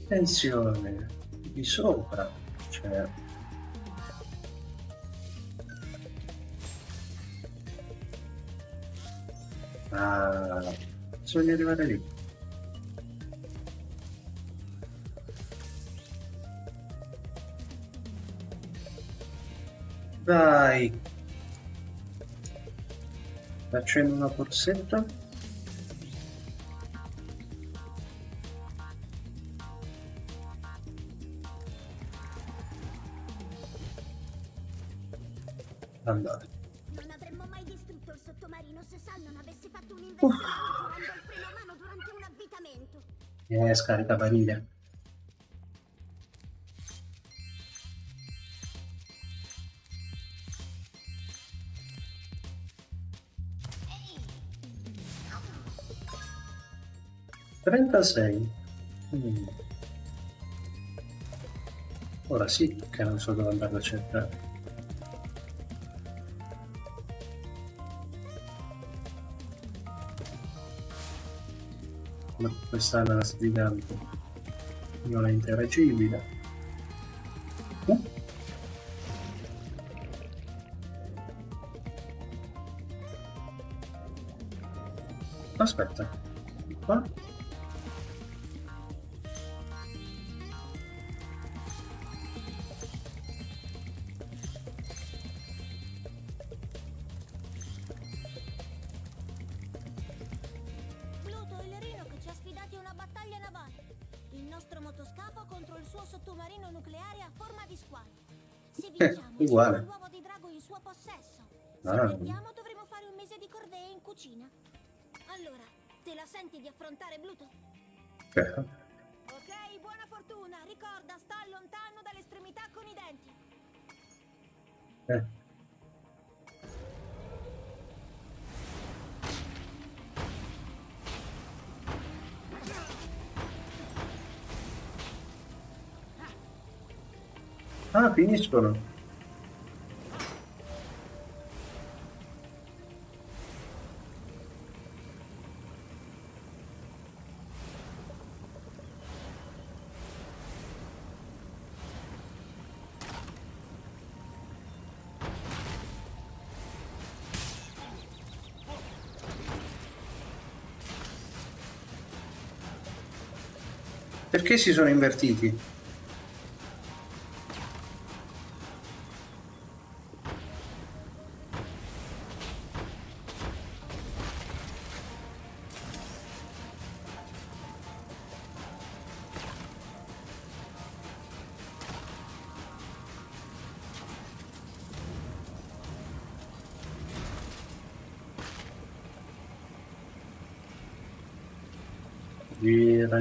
Speaker 1: attenzione di sopra c'è ah bisogna arrivare lì Facciamo una borsetta. Andate.
Speaker 5: Non avremmo mai distrutto il sottomarino se Sal non avesse fatto un a mano durante un avvitamento.
Speaker 1: Eh, scarica barile. Trentasei. Mm. Ora sì che non so dove andare a cercare. Ma questa ananas gigante non è interagibile. Uh. Aspetta,
Speaker 5: Ok, buona fortuna. Ricorda, sta lontano dall'estremità con i denti.
Speaker 1: eh. Ah, finiscono. Perché si sono invertiti?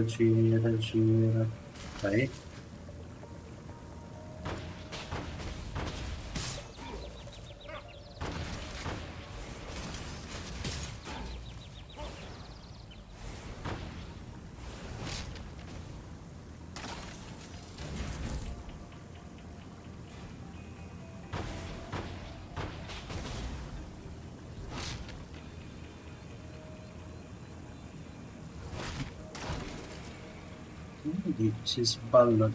Speaker 1: la 喂 si sballa.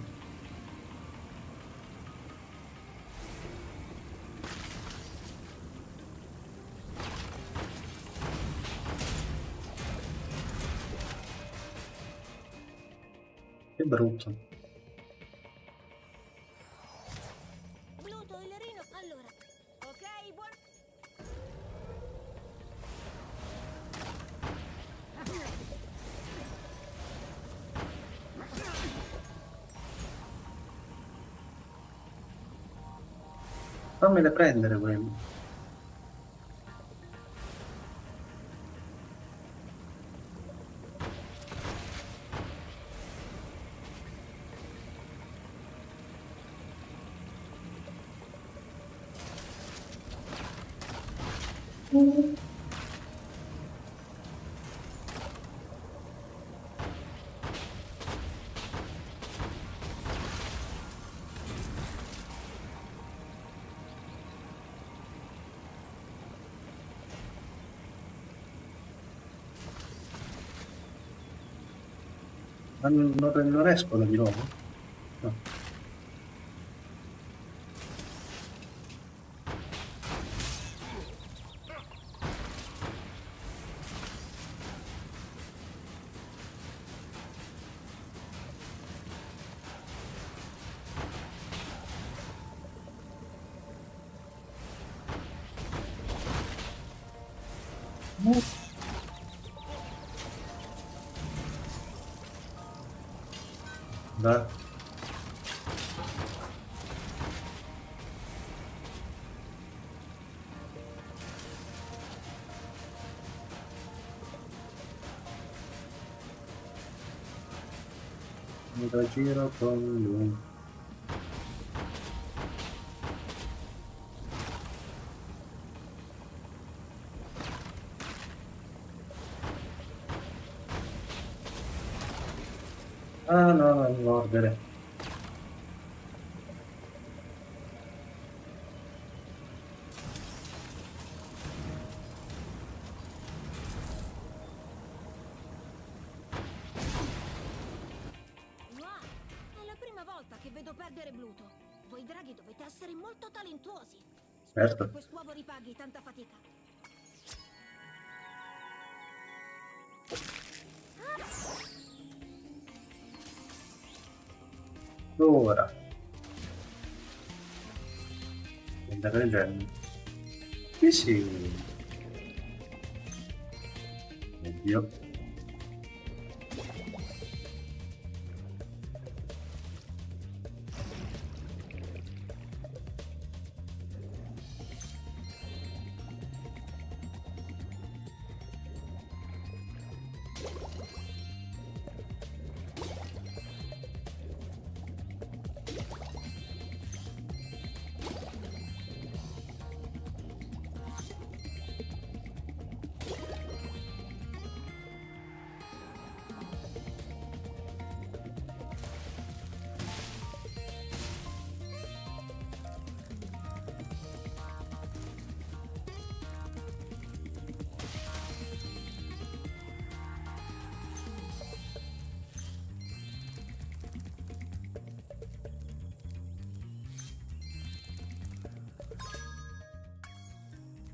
Speaker 1: Che brutto. Fammele prendere quelli. Non, non, non escono di nuovo? Lui. Ah no, non mordere. Certo.
Speaker 3: quest'uovo ripaghi tanta fatica.
Speaker 1: Ora. Andare leggendo. Sì, sì. Oddio.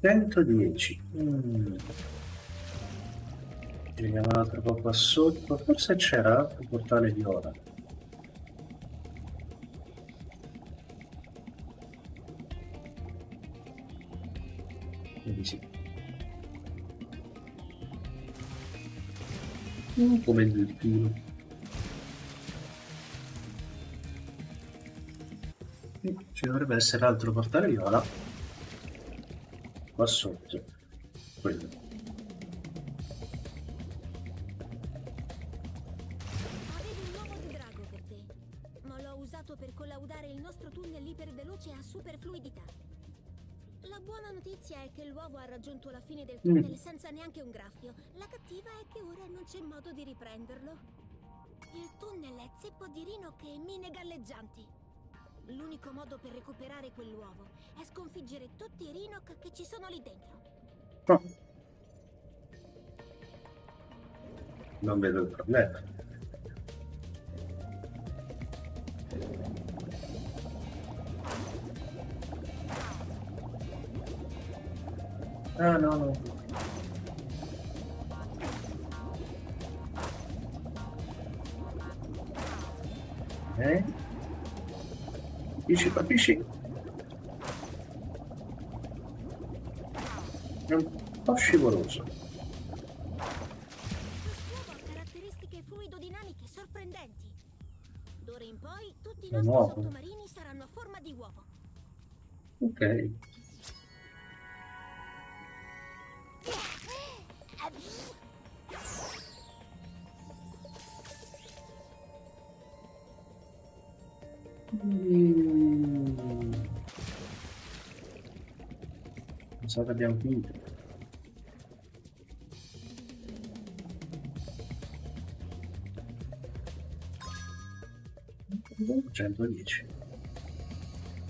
Speaker 1: Centodieci. Mm. Vediamo un altro po' qua sotto. Forse c'era l'altro portale di ora. Quindi sì. Mm, come il delfino. Mm, Ci dovrebbe essere l'altro portale viola qua sotto. Quello.
Speaker 3: Avevo un uovo di drago per te, ma l'ho usato per collaudare il nostro tunnel iperveloce a superfluidità. La buona notizia è che l'uovo ha raggiunto la fine del tunnel mm. senza neanche un graffio. La cattiva è che ora non c'è modo di riprenderlo. Il tunnel è zeppo di rinoche e mine galleggianti. L'unico modo per recuperare quell'uovo è sconfiggere tutti i Rhinoc che ci sono lì dentro.
Speaker 1: No. Non vedo il problema. Ah no no. Eh? Capisci, capisci? È un po' scivoloso.
Speaker 3: Caratteristiche fluidodinamiche sorprendenti. D'ora in poi tutti i nostri sottomarini saranno a forma di uovo.
Speaker 1: Ok. Che abbiamo finito. Centodieci.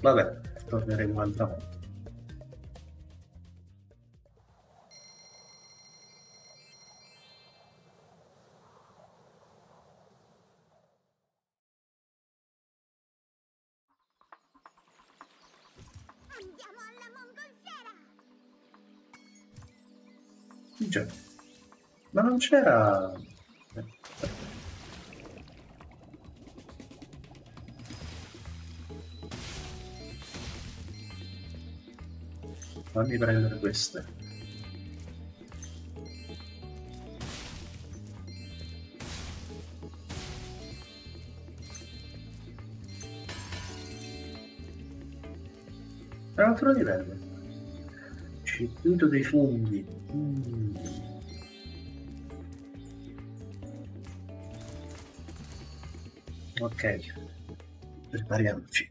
Speaker 1: Vabbè, torneremo un'altra volta. Non c'era... Fammi prendere queste. Un altro livello. Circuito dei funghi. Mm. Ok, prepariamoci.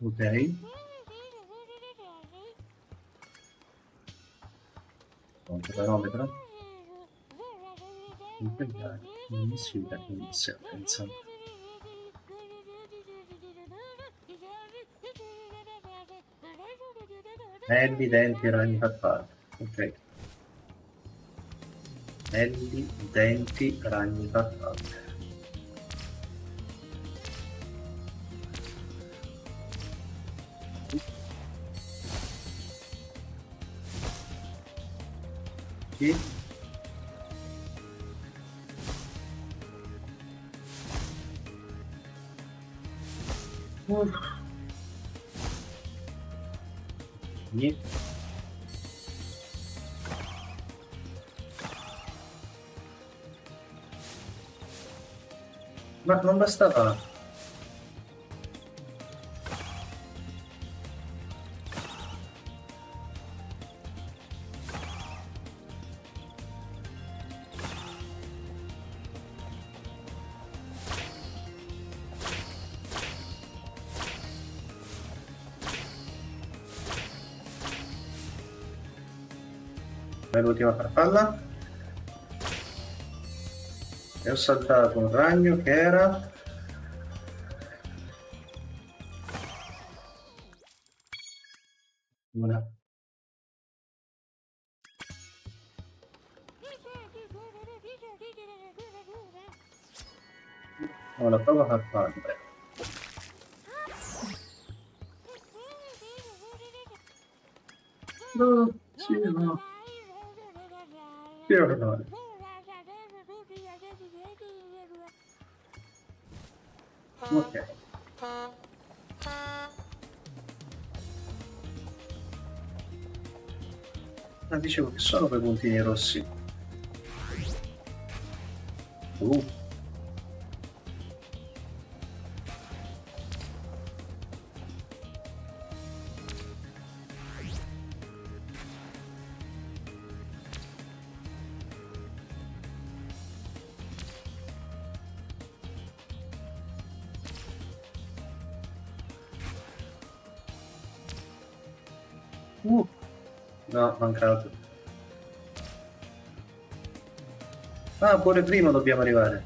Speaker 1: Ok. Controbarometro. Impegnare. Missione inizia. Pensa. Elli, denti, ragni tappati. Ok. Elli, denti, ragni tappati. Sì. Bastava. L'ultima farfalla. E ho saltato un ragno che era... Una. Ho la prova farfalla. No, sì, no. Sì, no? Ok. Ah, dicevo che sono quei puntini rossi. Pure prima dobbiamo arrivare.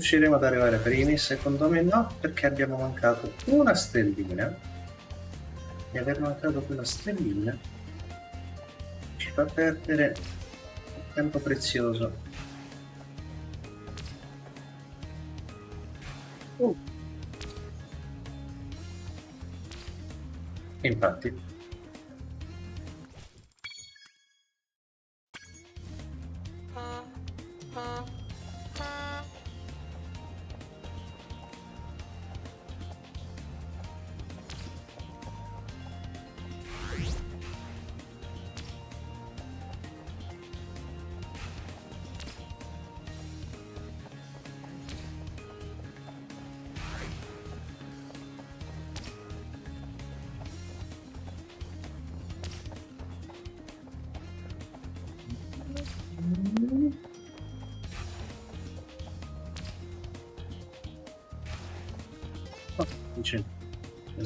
Speaker 1: Riusciremo ad arrivare primi? Secondo me no, perché abbiamo mancato una stellina. E aver mancato quella stellina ci fa perdere tempo prezioso. Uh. Infatti.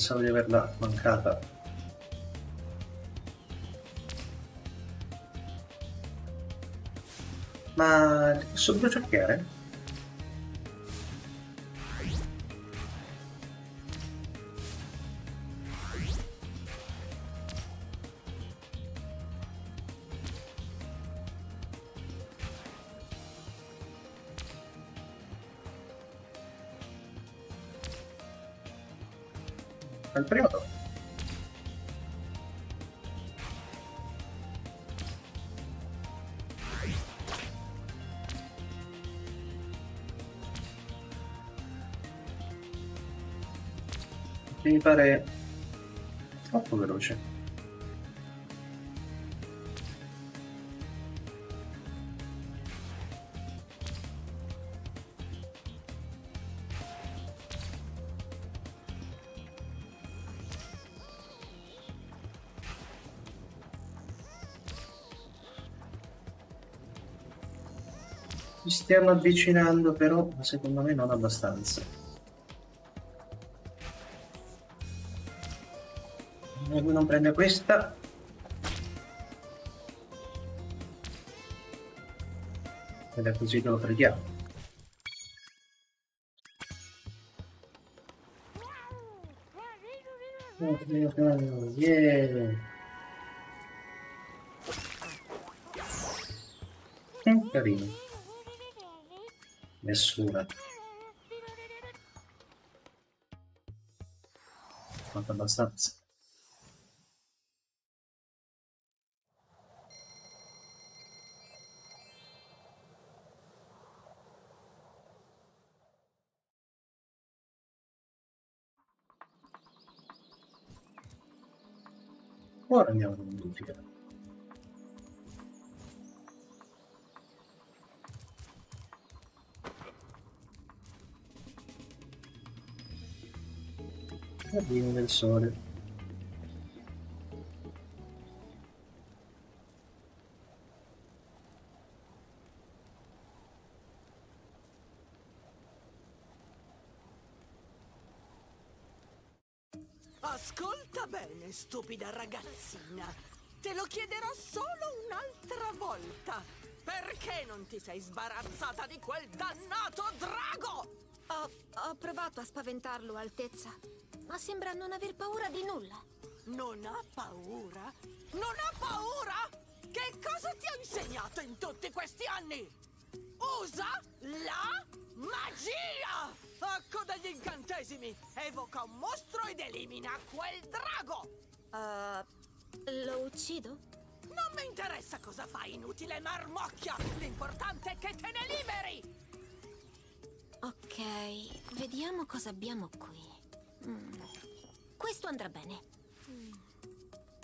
Speaker 1: Pensavo di averla mancata. Ma li posso bruciacchiare? Al primo tocco. Pare troppo veloce. Stiamo avvicinando però, ma secondo me non abbastanza. Non prende questa. Ed è così che lo preghiamo. Nessuna. Fatto abbastanza. Del sole.
Speaker 4: Ascolta bene, stupida ragazzina. Te lo chiederò solo un'altra volta. Perché non ti sei sbarazzata di quel dannato drago?
Speaker 3: Ho, ho provato a spaventarlo, Altezza, ma sembra non aver paura di nulla.
Speaker 4: Non ha paura? Non ha paura? Che cosa ti ho insegnato in tutti questi anni? Usa la magia! Ecco degli incantesimi! Evoca un mostro ed elimina quel drago!
Speaker 3: Uh, lo uccido?
Speaker 4: Non mi interessa cosa fai, inutile marmocchia! L'importante è che te ne liberi!
Speaker 3: Ok, vediamo cosa abbiamo qui. Mm. Questo andrà bene.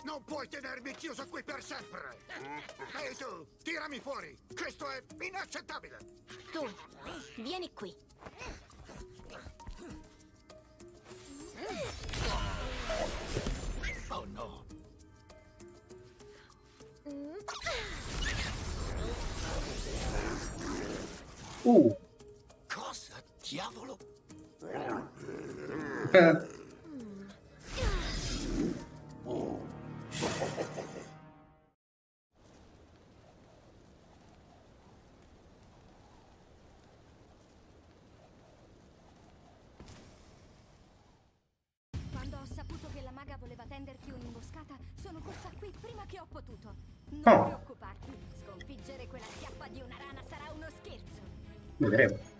Speaker 11: Non puoi tenermi chiuso qui per sempre! Ehi tu, tirami fuori! Questo è inaccettabile!
Speaker 3: Tu, vieni qui.
Speaker 11: Oh no!
Speaker 1: Uh,
Speaker 11: Cosa diavolo?
Speaker 5: Non
Speaker 1: Oh.
Speaker 5: preoccuparti, sconfiggere quella schiappa di una rana sarà uno scherzo.
Speaker 1: vedremo.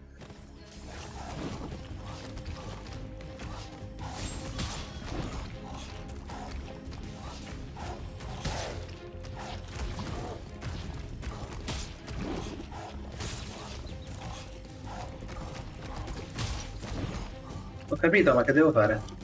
Speaker 1: Capito, ma che devo fare?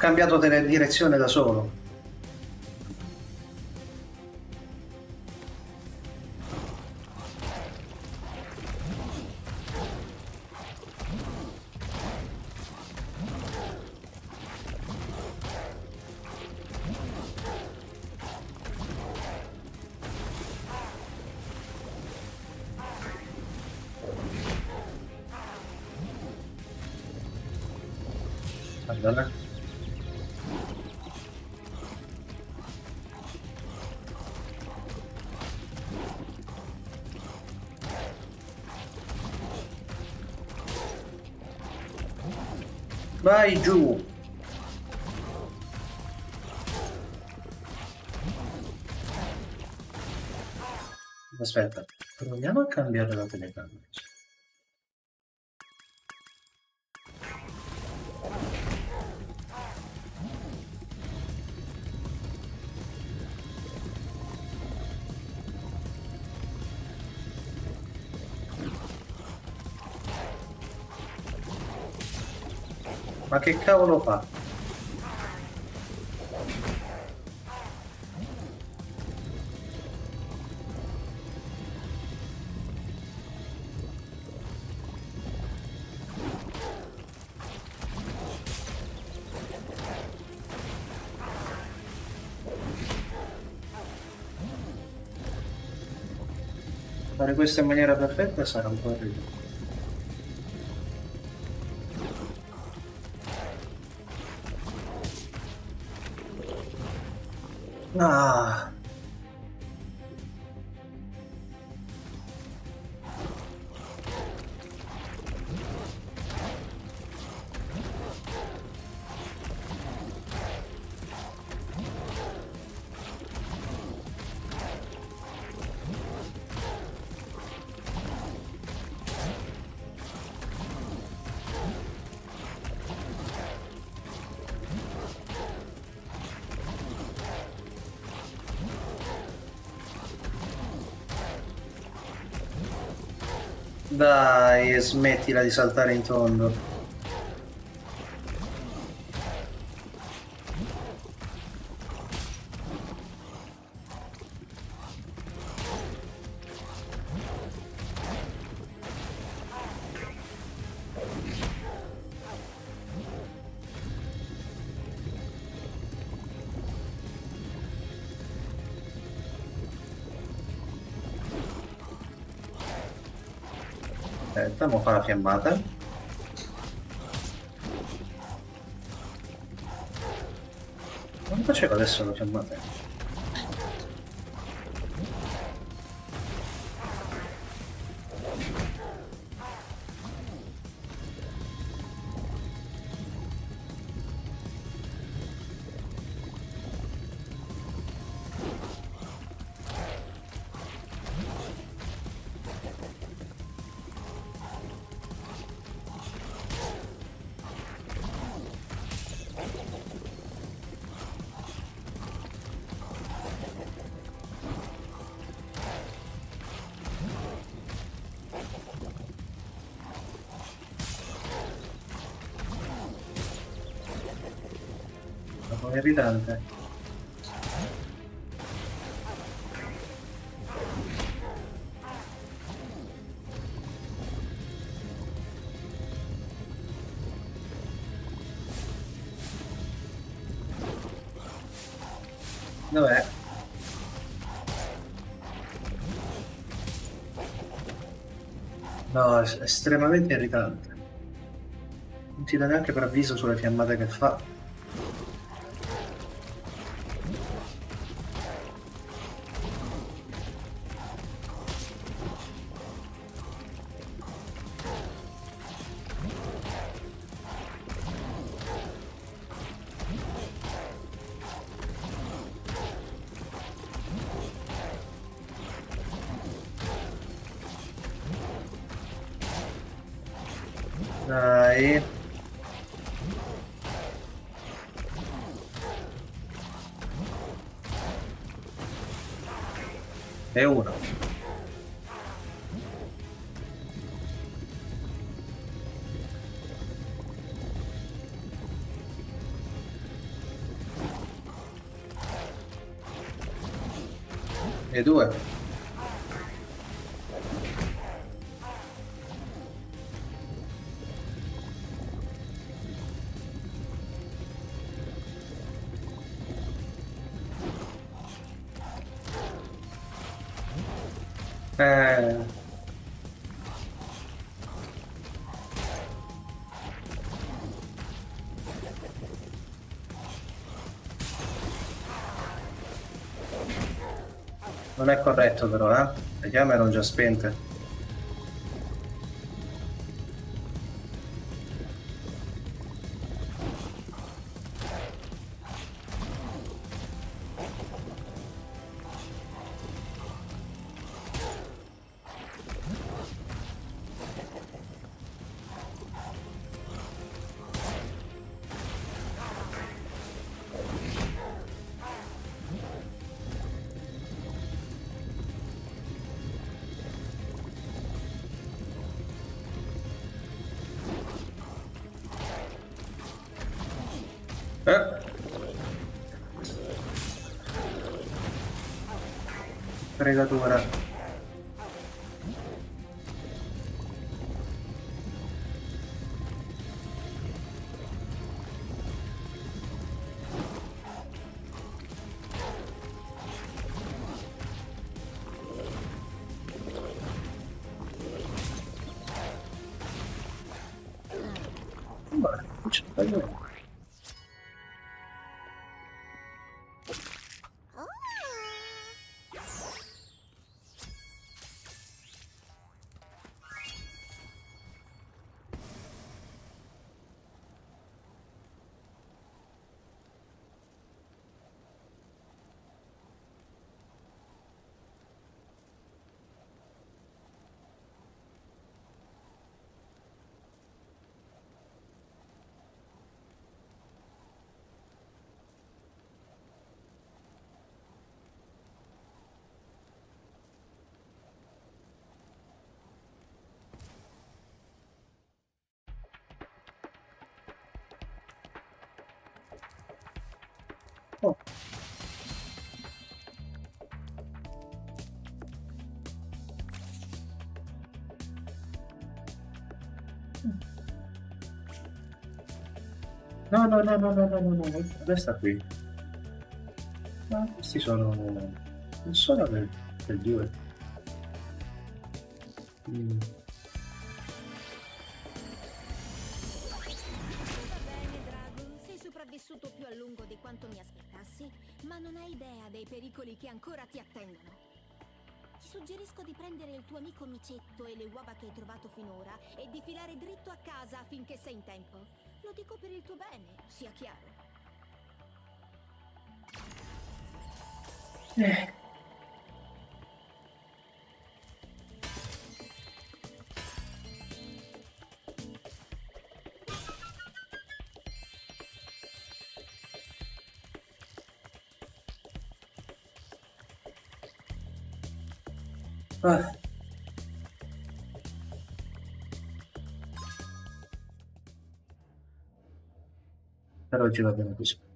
Speaker 1: Cambiato direzione da solo. Vai giù. Aspetta, proviamo a cambiare la telecamera. Che cavolo fa? Fare questo in maniera perfetta sarà un po' ridicolo. Dai, smettila di saltare in tondo. Aspetta, mo fa la fiammata. Non faceva adesso la fiammata? È irritante. Dov'è? No, è estremamente irritante. Non ti dà neanche preavviso sulle fiammate che fa. E due. Non è corretto però, eh? Le chiame erano già spente. Fregatura. Vabbè, no, no, no, no, no, no, no, questa qui. Ma questi sono... non sono del, del 2. Mm.
Speaker 3: ma non hai idea dei pericoli che ancora ti attendono. Ti suggerisco di prendere il tuo amico micetto e le uova che hai trovato finora e di filare dritto a casa finché sei in tempo. Lo dico per il tuo bene, sia chiaro.
Speaker 1: Eh. Ah. короче, в одном куске.